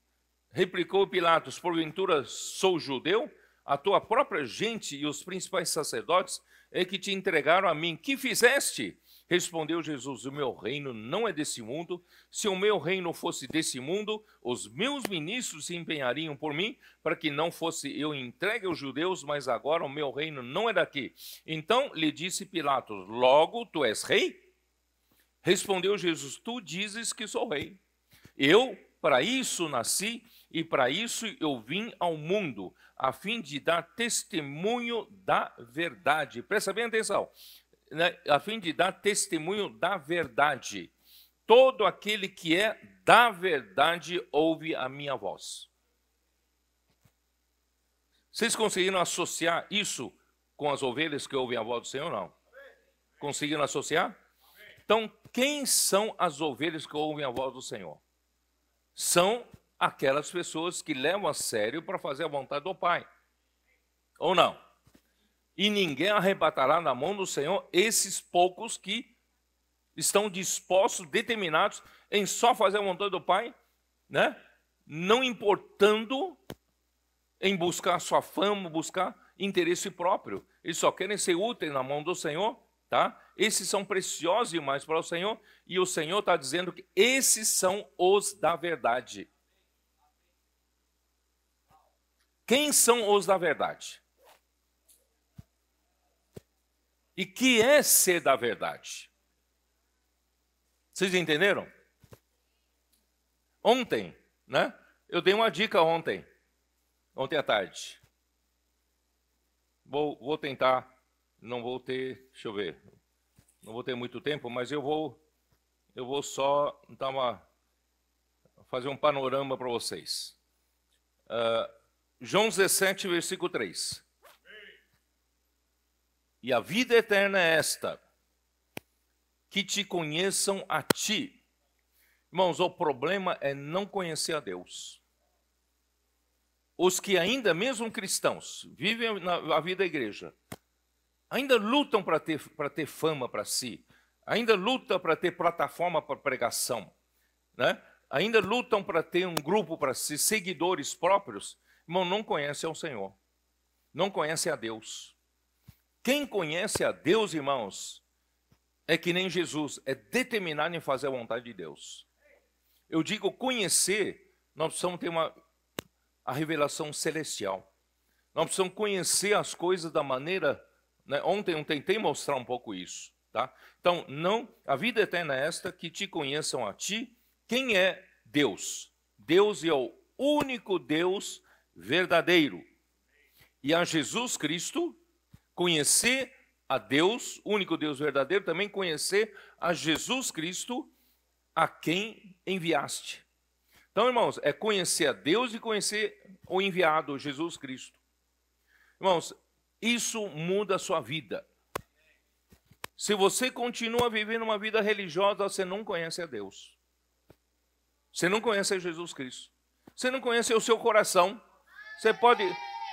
Replicou Pilatos: Porventura sou judeu? A tua própria gente e os principais sacerdotes é que te entregaram a mim. Que fizeste? Respondeu Jesus: O meu reino não é desse mundo. Se o meu reino fosse desse mundo, os meus ministros se empenhariam por mim, para que não fosse eu entregue aos judeus, mas agora o meu reino não é daqui. Então lhe disse Pilatos: Logo tu és rei? Respondeu Jesus: Tu dizes que sou rei. Eu para isso nasci e para isso eu vim ao mundo, a fim de dar testemunho da verdade. Presta bem atenção né, a fim de dar testemunho da verdade. Todo aquele que é da verdade ouve a minha voz. Vocês conseguiram associar isso com as ovelhas que ouvem a voz do Senhor? Não. Conseguiram associar? Então, quem são as ovelhas que ouvem a voz do Senhor? São aquelas pessoas que levam a sério para fazer a vontade do Pai. Ou não? E ninguém arrebatará na mão do Senhor esses poucos que estão dispostos, determinados em só fazer a vontade do Pai, né? não importando em buscar sua fama, buscar interesse próprio. Eles só querem ser úteis na mão do Senhor tá? Esses são preciosos demais para o Senhor, e o Senhor está dizendo que esses são os da verdade. Quem são os da verdade? E que é ser da verdade? Vocês entenderam? Ontem, né? Eu dei uma dica ontem, ontem à tarde. Vou, vou tentar, não vou ter, deixa eu ver, não vou ter muito tempo, mas eu vou, eu vou só dar uma, fazer um panorama para vocês. Uh, João 17, versículo 3. E a vida eterna é esta, que te conheçam a ti. Irmãos, o problema é não conhecer a Deus. Os que ainda, mesmo cristãos, vivem a vida da igreja, ainda lutam para ter, ter fama para si, ainda lutam para ter plataforma para pregação, né? ainda lutam para ter um grupo para si, seguidores próprios, irmão, não conhecem ao Senhor, não conhecem a Deus. Quem conhece a Deus, irmãos, é que nem Jesus, é determinado em fazer a vontade de Deus. Eu digo conhecer, nós precisamos ter uma a revelação celestial. Nós precisamos conhecer as coisas da maneira. Né? Ontem eu tentei mostrar um pouco isso. Tá? Então, não, a vida eterna é esta, que te conheçam a ti. Quem é Deus? Deus é o único Deus verdadeiro. E a Jesus Cristo, conhecer a Deus, único Deus verdadeiro, também conhecer a Jesus Cristo, a quem enviaste. Então, irmãos, é conhecer a Deus e conhecer o enviado, Jesus Cristo. Irmãos, isso muda a sua vida. Se você continua vivendo uma vida religiosa, você não conhece a Deus. Você não conhece a Jesus Cristo. Você não conhece o seu coração. Você pode,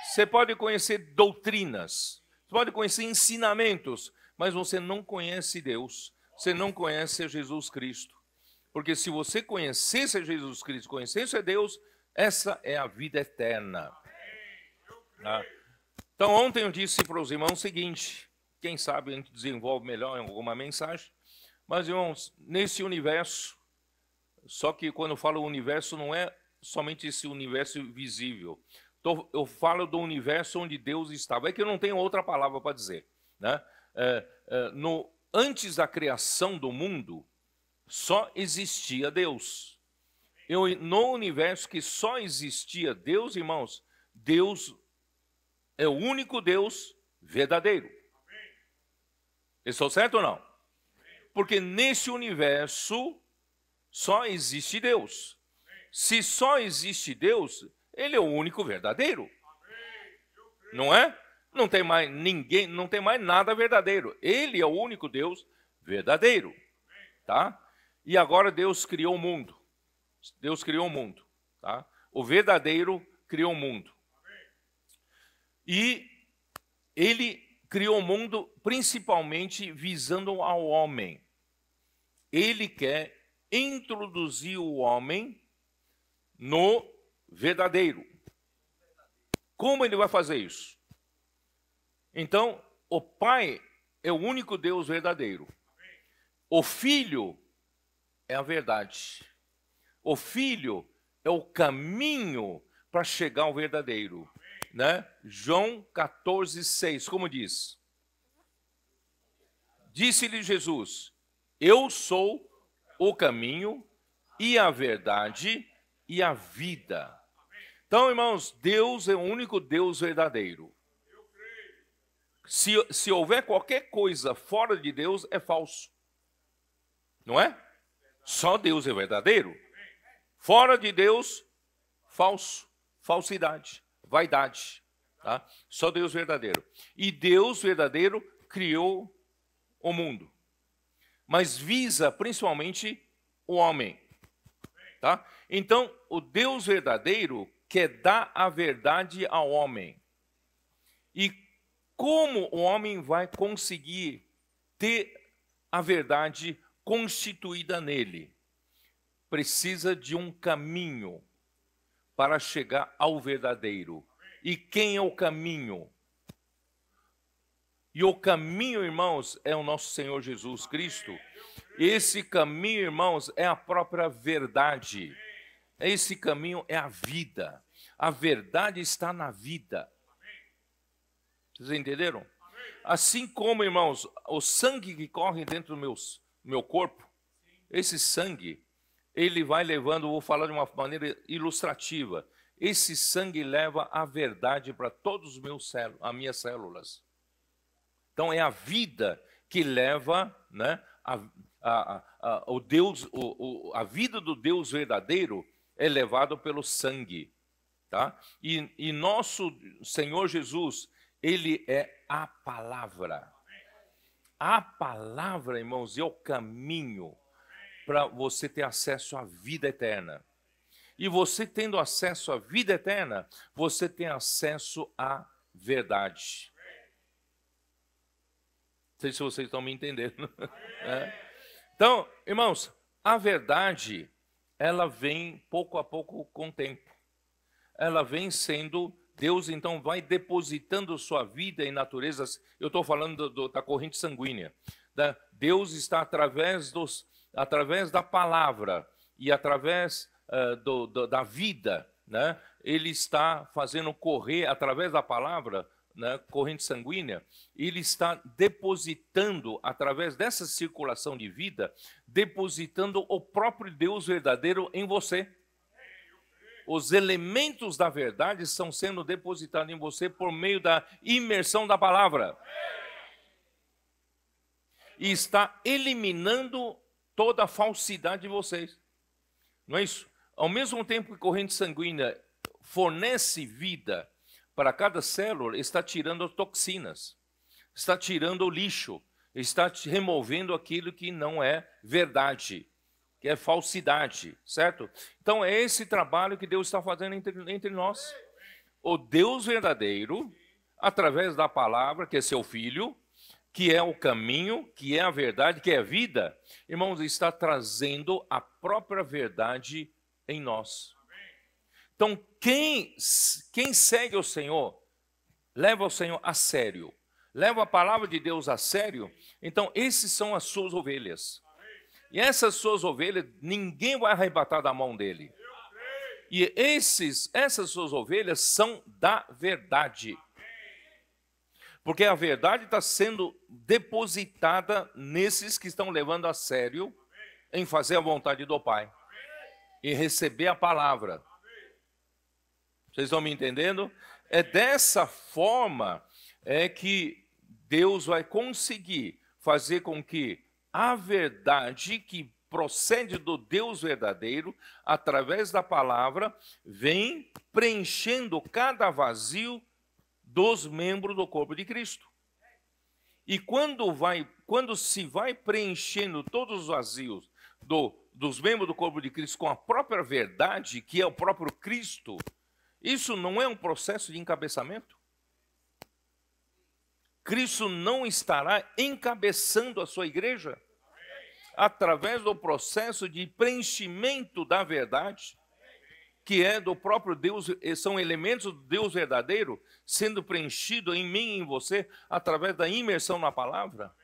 você pode conhecer doutrinas pode conhecer ensinamentos, mas você não conhece Deus, você não conhece Jesus Cristo. Porque se você conhecesse Jesus Cristo, conhecesse Deus, essa é a vida eterna. Tá? Então, ontem eu disse para os irmãos o seguinte: quem sabe a gente desenvolve melhor alguma mensagem, mas, irmãos, nesse universo, só que quando eu falo universo, não é somente esse universo visível. Então, eu falo do universo onde Deus estava. É que eu não tenho outra palavra para dizer. Né? É, é, no, antes da criação do mundo, só existia Deus. Eu, no universo que só existia Deus, irmãos, Deus é o único Deus verdadeiro. Estou certo ou não? Porque nesse universo só existe Deus. Se só existe Deus, ele é o único verdadeiro. Não é? Não tem mais ninguém, não tem mais nada verdadeiro. Ele é o único Deus verdadeiro. Tá? E agora Deus criou o mundo. Deus criou o mundo, tá? O verdadeiro criou o mundo. E ele criou o mundo principalmente visando ao homem. Ele quer introduzir o homem no verdadeiro. Como ele vai fazer isso? Então, o Pai é o único Deus verdadeiro. O Filho é a verdade. O Filho é o caminho para chegar ao verdadeiro. Né? João 14, 6, como diz? Disse-lhe Jesus: Eu sou o caminho e a verdade e a vida. Então, irmãos, Deus é o único Deus verdadeiro. Se, se houver qualquer coisa fora de Deus, é falso. Não é? Só Deus é verdadeiro. Fora de Deus, falso, falsidade, vaidade. Tá? Só Deus verdadeiro. E Deus verdadeiro criou o mundo. Mas visa principalmente o homem. Tá? Então, o Deus verdadeiro quer dar a verdade ao homem. E como o homem vai conseguir ter a verdade constituída nele? Precisa de um caminho para chegar ao verdadeiro. E quem é o caminho? E o caminho, irmãos, é o nosso Senhor Jesus Cristo. Esse caminho, irmãos, é a própria verdade. Esse caminho é a vida. A verdade está na vida. Vocês entenderam? Assim como, irmãos, o sangue que corre dentro do meus, meu corpo, esse sangue, ele vai levando, vou falar de uma maneira ilustrativa, esse sangue leva a verdade para todos os meus células, as minhas células. Então é a vida que leva, né, a, a, a, o Deus, o, o, a vida do Deus verdadeiro é levado pelo sangue, tá? E, e nosso Senhor Jesus, ele é a palavra. A palavra, irmãos, é o caminho para você ter acesso à vida eterna. E você tendo acesso à vida eterna, você tem acesso à verdade. Não sei se vocês estão me entendendo. É. Então, irmãos, a verdade, ela vem pouco a pouco com o tempo. Ela vem sendo, Deus então vai depositando sua vida em naturezas. Eu estou falando do, da corrente sanguínea. Da, Deus está através, dos, através da palavra e através uh, do, do, da vida, né? ele está fazendo correr através da palavra né, corrente sanguínea, ele está depositando, através dessa circulação de vida, depositando o próprio Deus verdadeiro em você. Os elementos da verdade estão sendo depositados em você por meio da imersão da palavra. E está eliminando toda a falsidade de vocês. Não é isso? Ao mesmo tempo que corrente sanguínea fornece vida, para cada célula está tirando toxinas, está tirando o lixo, está removendo aquilo que não é verdade, que é falsidade, certo? Então é esse trabalho que Deus está fazendo entre, entre nós. O Deus verdadeiro, através da palavra, que é seu filho, que é o caminho, que é a verdade, que é a vida, irmãos, está trazendo a própria verdade em nós. Então, quem, quem segue o Senhor, leva o Senhor a sério, leva a palavra de Deus a sério, então esses são as suas ovelhas. E essas suas ovelhas, ninguém vai arrebatar da mão dele. E esses, essas suas ovelhas são da verdade. Porque a verdade está sendo depositada nesses que estão levando a sério em fazer a vontade do Pai e receber a palavra. Vocês estão me entendendo? É dessa forma é que Deus vai conseguir fazer com que a verdade que procede do Deus verdadeiro, através da palavra, vem preenchendo cada vazio dos membros do corpo de Cristo. E quando vai, quando se vai preenchendo todos os vazios do, dos membros do corpo de Cristo com a própria verdade, que é o próprio Cristo, isso não é um processo de encabeçamento? Cristo não estará encabeçando a sua igreja através do processo de preenchimento da verdade, que é do próprio Deus, são elementos do Deus verdadeiro sendo preenchido em mim e em você através da imersão na palavra.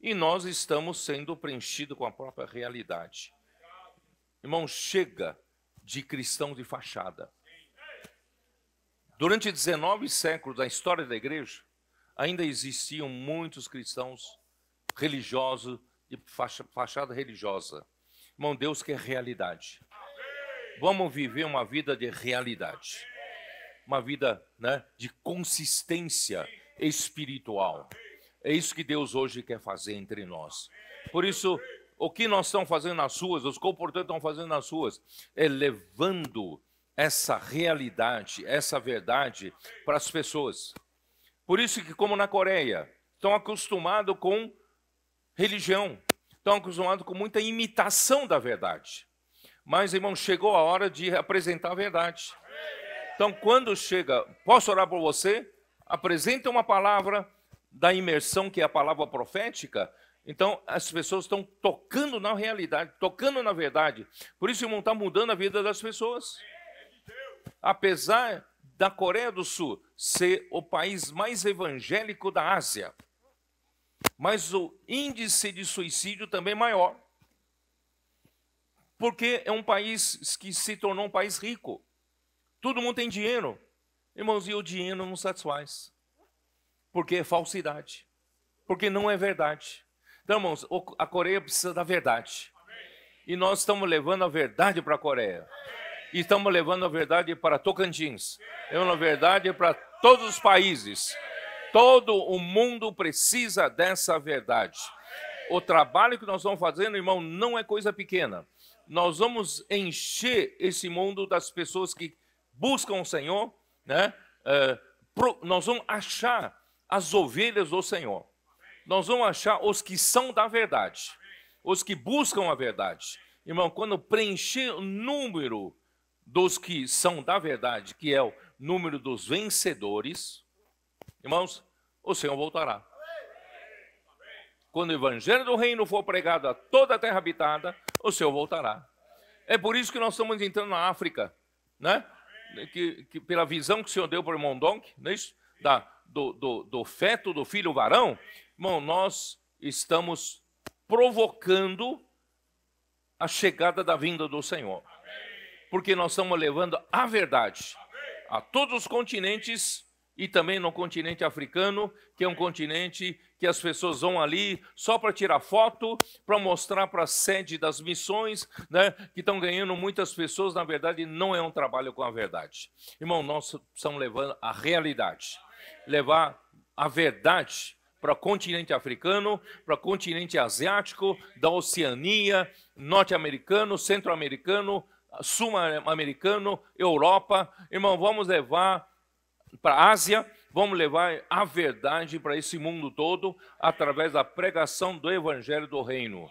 E nós estamos sendo preenchidos com a própria realidade. Irmão, chega de cristão de fachada. Durante 19 séculos da história da igreja, ainda existiam muitos cristãos religiosos, de fachada religiosa. Irmão, Deus quer realidade. Vamos viver uma vida de realidade. Uma vida né, de consistência espiritual. É isso que Deus hoje quer fazer entre nós. Por isso, o que nós estamos fazendo nas ruas, os comportantes estão fazendo nas ruas, é levando essa realidade, essa verdade para as pessoas. Por isso que, como na Coreia, estão acostumados com religião, estão acostumados com muita imitação da verdade. Mas, irmão, chegou a hora de apresentar a verdade. Então, quando chega, posso orar por você? Apresenta uma palavra da imersão, que é a palavra profética. Então, as pessoas estão tocando na realidade, tocando na verdade. Por isso, irmão, está mudando a vida das pessoas apesar da Coreia do Sul ser o país mais evangélico da Ásia, mas o índice de suicídio também é maior. Porque é um país que se tornou um país rico. Todo mundo tem dinheiro. Irmãos, e o dinheiro não satisfaz. Porque é falsidade. Porque não é verdade. Então, irmãos, a Coreia precisa da verdade. E nós estamos levando a verdade para a Coreia. E estamos levando a verdade para Tocantins. Levando a verdade para todos os países. Todo o mundo precisa dessa verdade. O trabalho que nós estamos fazendo, irmão, não é coisa pequena. Nós vamos encher esse mundo das pessoas que buscam o Senhor, né? É, pro, nós vamos achar as ovelhas do Senhor. Nós vamos achar os que são da verdade, os que buscam a verdade. Irmão, quando preencher o número dos que são da verdade, que é o número dos vencedores, irmãos, o Senhor voltará. Quando o evangelho do reino for pregado a toda a terra habitada, o Senhor voltará. É por isso que nós estamos entrando na África, né? que, que, pela visão que o Senhor deu para o irmão Donk, não é isso? Da, do, do, do feto do filho varão, irmão, nós estamos provocando a chegada da vinda do Senhor. Porque nós estamos levando a verdade a todos os continentes e também no continente africano, que é um continente que as pessoas vão ali só para tirar foto, para mostrar para a sede das missões, né, que estão ganhando muitas pessoas, na verdade não é um trabalho com a verdade. Irmão, nós estamos levando a realidade, levar a verdade para o continente africano, para o continente asiático, da Oceania, norte-americano, centro-americano, sul-americano, Europa. Irmão, vamos levar para a Ásia, vamos levar a verdade para esse mundo todo através da pregação do Evangelho do Reino.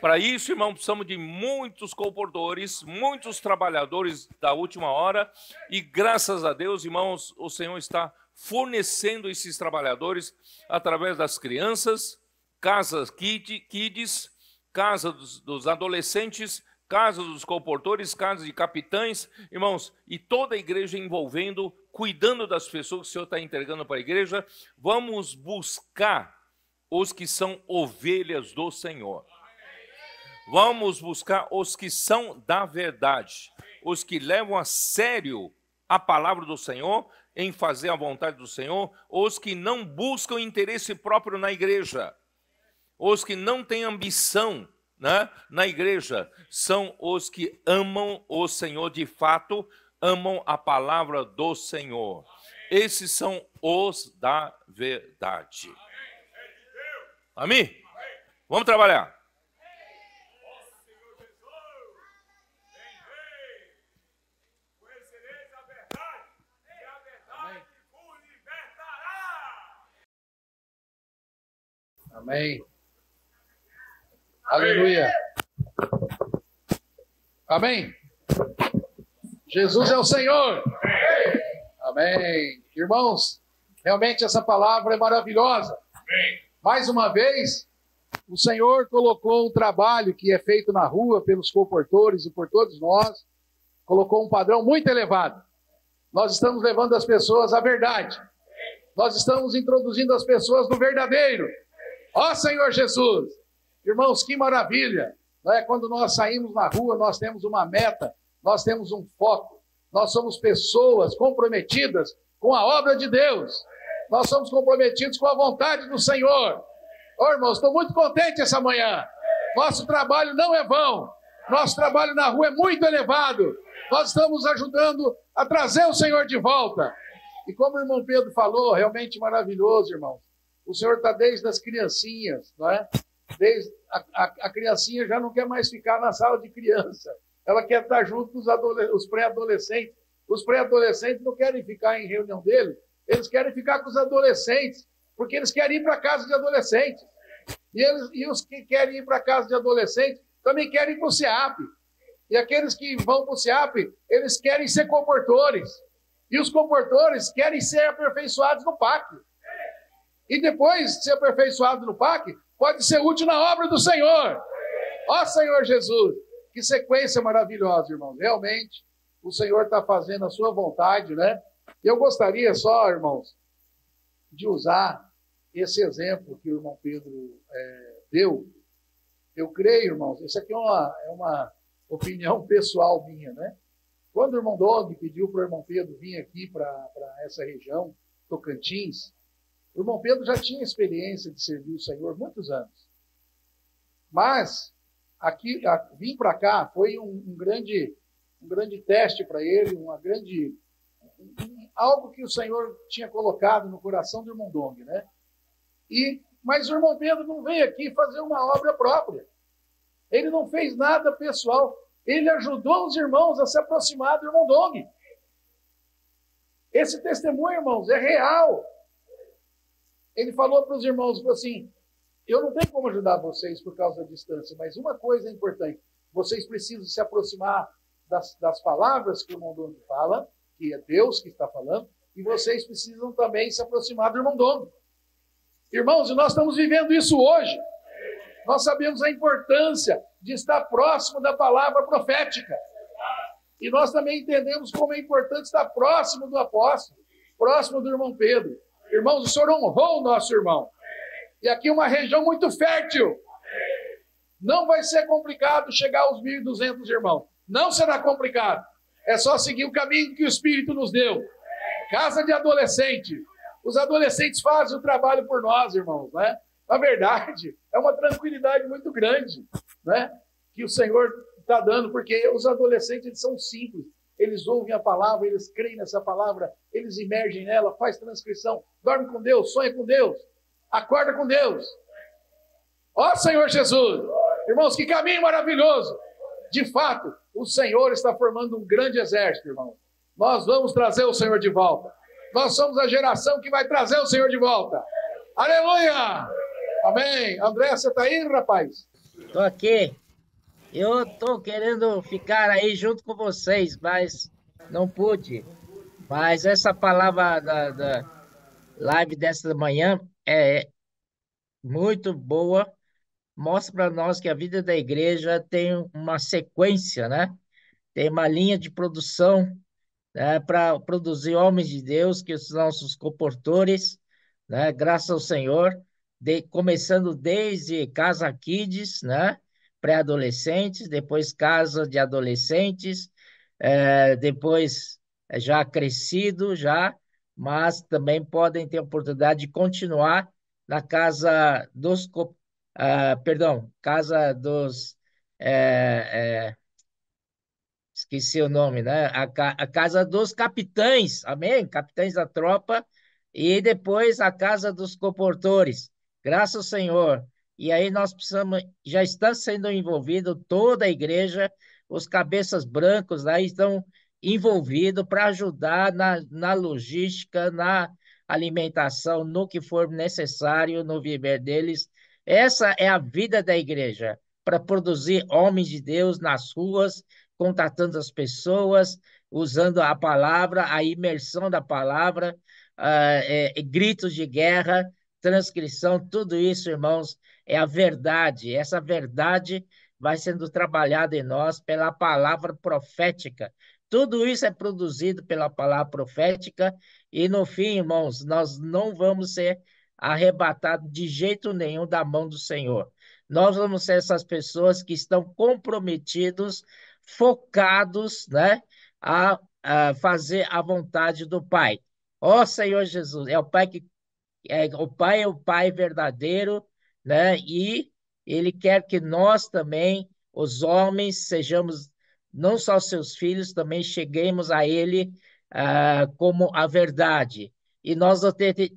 Para isso, irmão, precisamos de muitos comportores, muitos trabalhadores da última hora, e graças a Deus, irmãos, o Senhor está fornecendo esses trabalhadores através das crianças, casas kids, casas dos, dos adolescentes, casas dos comportores, casas de capitães, irmãos, e toda a igreja envolvendo cuidando das pessoas que o Senhor está entregando para a igreja, vamos buscar os que são ovelhas do Senhor. Vamos buscar os que são da verdade, os que levam a sério a palavra do Senhor, em fazer a vontade do Senhor, os que não buscam interesse próprio na igreja, os que não têm ambição né, na igreja, são os que amam o Senhor de fato, amam a palavra do Senhor. Esses são os da verdade. Amém? Vamos trabalhar. Amém. Aleluia. Amém. Jesus é o Senhor. Amém. Irmãos, realmente essa palavra é maravilhosa. Mais uma vez, o Senhor colocou um trabalho que é feito na rua pelos comportores e por todos nós, colocou um padrão muito elevado. Nós estamos levando as pessoas à verdade. Nós estamos introduzindo as pessoas no verdadeiro. Ó Senhor Jesus! Irmãos, que maravilha! É? Quando nós saímos na rua, nós temos uma meta, nós temos um foco, nós somos pessoas comprometidas com a obra de Deus, nós somos comprometidos com a vontade do Senhor. Oh, irmãos, estou muito contente essa manhã. Nosso trabalho não é vão, nosso trabalho na rua é muito elevado. Nós estamos ajudando a trazer o Senhor de volta. E como o irmão Pedro falou, realmente maravilhoso, irmãos. O Senhor está desde as criancinhas, não é? Desde a, a, a criancinha já não quer mais ficar na sala de criança ela quer estar junto com os, pré-adolescentes. Os pré-adolescentes não querem ficar em reunião dele, eles querem ficar com os adolescentes, porque eles querem ir para casa de adolescentes. E, eles, e os que querem ir para casa de adolescentes também querem ir para o SEAP. E aqueles que vão para o SEAP, eles querem ser comportores. E os comportores querem ser aperfeiçoados no PAC. E depois de ser aperfeiçoado no PAC, pode ser útil na obra do Senhor. Ó Senhor Jesus, que sequência maravilhosa, irmãos. Realmente, o Senhor está fazendo a sua vontade, né? Eu gostaria só, irmãos, de usar esse exemplo que o irmão Pedro é, deu. Eu creio, irmãos, isso aqui é uma, é uma opinião pessoal minha, né? Quando o irmão Dog pediu para o irmão Pedro vir aqui para essa região, Tocantins, o irmão Pedro já tinha experiência de servir o Senhor muitos anos. Mas aqui, a, para cá foi um, um, grande, um grande teste para ele, uma grande um, algo que o Senhor tinha colocado no coração do irmão Dong, né? E mas o irmão Pedro não veio aqui fazer uma obra própria. Ele não fez nada pessoal. Ele ajudou os irmãos a se aproximar do irmão Dong. Esse testemunho, irmãos, é real. Ele falou para os irmãos, assim, eu não tenho como ajudar vocês por causa da distância, mas uma coisa é importante, vocês precisam se aproximar das, das palavras que o irmão Dong fala, que é Deus que está falando, e vocês precisam também se aproximar do irmão Dong. Irmãos, nós estamos vivendo isso hoje. Nós sabemos a importância de estar próximo da palavra profética. E nós também entendemos como é importante estar próximo do apóstolo, próximo do irmão Pedro. Irmãos, o Senhor honrou o nosso irmão. E aqui uma região muito fértil. Não vai ser complicado chegar aos 1.200 irmãos. Não será complicado. É só seguir o caminho que o Espírito nos deu. Casa de adolescente. Os adolescentes fazem o trabalho por nós, irmãos, né? Na verdade, é uma tranquilidade muito grande, né? Que o Senhor está dando, porque os adolescentes eles são simples. Eles ouvem a palavra, eles creem nessa palavra, eles emergem nela, faz transcrição, dorme com Deus, sonha com Deus, acorda com Deus. Ó Senhor Jesus! Irmãos, que caminho maravilhoso! De fato, o Senhor está formando um grande exército, irmão. Nós vamos trazer o Senhor de volta. Nós somos a geração que vai trazer o Senhor de volta. Aleluia! Amém. André, você está aí, rapaz? Estou aqui. Eu estou querendo ficar aí junto com vocês, mas não pude. Mas essa palavra da, da live dessa manhã é muito boa. Mostra para nós que a vida da igreja tem uma sequência, né? Tem uma linha de produção né, para produzir homens de Deus, que são nossos comportores, né, graças ao Senhor, de, começando desde Casa Kids, né, pré-adolescentes, depois Casa de Adolescentes, é, depois já crescido, já, mas também podem ter oportunidade de continuar na Casa dos, uh, perdão, Casa dos é, é, esqueci o nome, né? A, a Casa dos Capitães, amém? Capitães da tropa, e depois a Casa dos Comportores, graças ao Senhor. E aí nós precisamos, já está sendo envolvido toda a igreja, os cabeças brancos estão envolvidos para ajudar na, na logística, na alimentação, no que for necessário no viver deles. Essa é a vida da igreja, para produzir homens de Deus nas ruas, contatando as pessoas, usando a palavra, a imersão da palavra, uh, é, gritos de guerra, transcrição, tudo isso, irmãos, é a verdade. Essa verdade vai sendo trabalhada em nós pela palavra profética. Tudo isso é produzido pela palavra profética e no fim, irmãos, nós não vamos ser arrebatados de jeito nenhum da mão do Senhor. Nós vamos ser essas pessoas que estão comprometidos focados né, a, a fazer a vontade do Pai. Ó Senhor Jesus, é o Pai que é, o Pai é o Pai verdadeiro, né? E Ele quer que nós também, os homens, sejamos não só seus filhos, também cheguemos a Ele ah, como a verdade. E nós,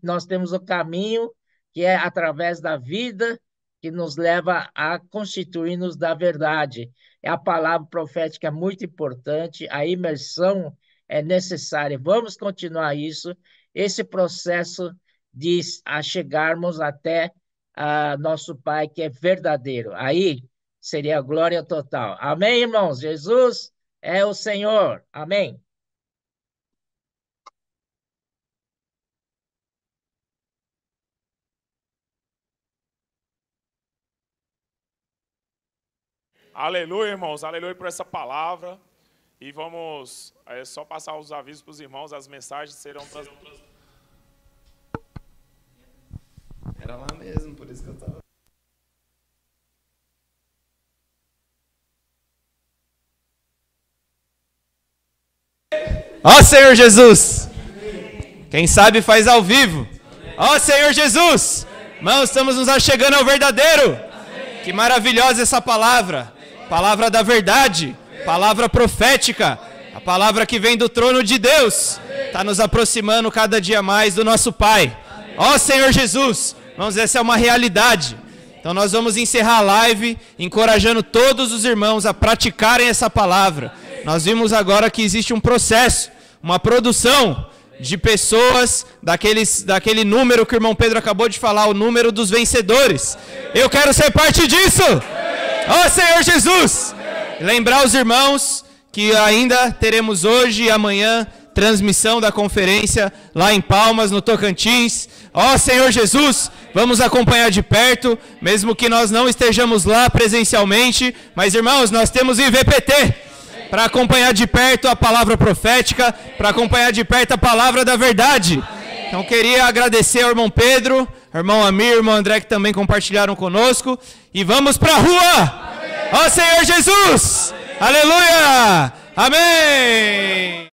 nós temos o caminho que é através da vida que nos leva a constituir-nos da verdade. É a palavra profética muito importante, a imersão é necessária. Vamos continuar isso, esse processo de a chegarmos até a nosso Pai que é verdadeiro. Aí seria a glória total. Amém, irmãos? Jesus é o Senhor. Amém. Aleluia, irmãos. Aleluia por essa palavra. E vamos é, só passar os avisos para os irmãos, as mensagens serão trans... Era lá mesmo, que eu tava. Ó Senhor Jesus! Quem sabe faz ao vivo. Ó Senhor Jesus! Irmãos, estamos nos achegando ao verdadeiro. Que maravilhosa essa palavra. Palavra da verdade. Palavra profética. A palavra que vem do trono de Deus. Está nos aproximando cada dia mais do nosso Pai. Ó Senhor Jesus! Irmãos, essa é uma realidade. Então nós vamos encerrar a live encorajando todos os irmãos a praticarem essa palavra. Nós vimos agora que existe um processo, uma produção de pessoas daqueles, daquele número que o irmão Pedro acabou de falar, o número dos vencedores. Eu quero ser parte disso. Ó oh, Senhor Jesus! Lembrar os irmãos que ainda teremos hoje e amanhã transmissão da conferência lá em Palmas, no Tocantins. Ó oh, Senhor Jesus, vamos acompanhar de perto, mesmo que nós não estejamos lá presencialmente, mas irmãos, nós temos IVPT para acompanhar de perto a palavra profética, para acompanhar de perto a palavra da verdade. Então queria agradecer ao irmão Pedro, ao irmão Amir, irmão André que também compartilharam conosco e vamos para a rua. Ó oh, Senhor Jesus! Aleluia! Amém!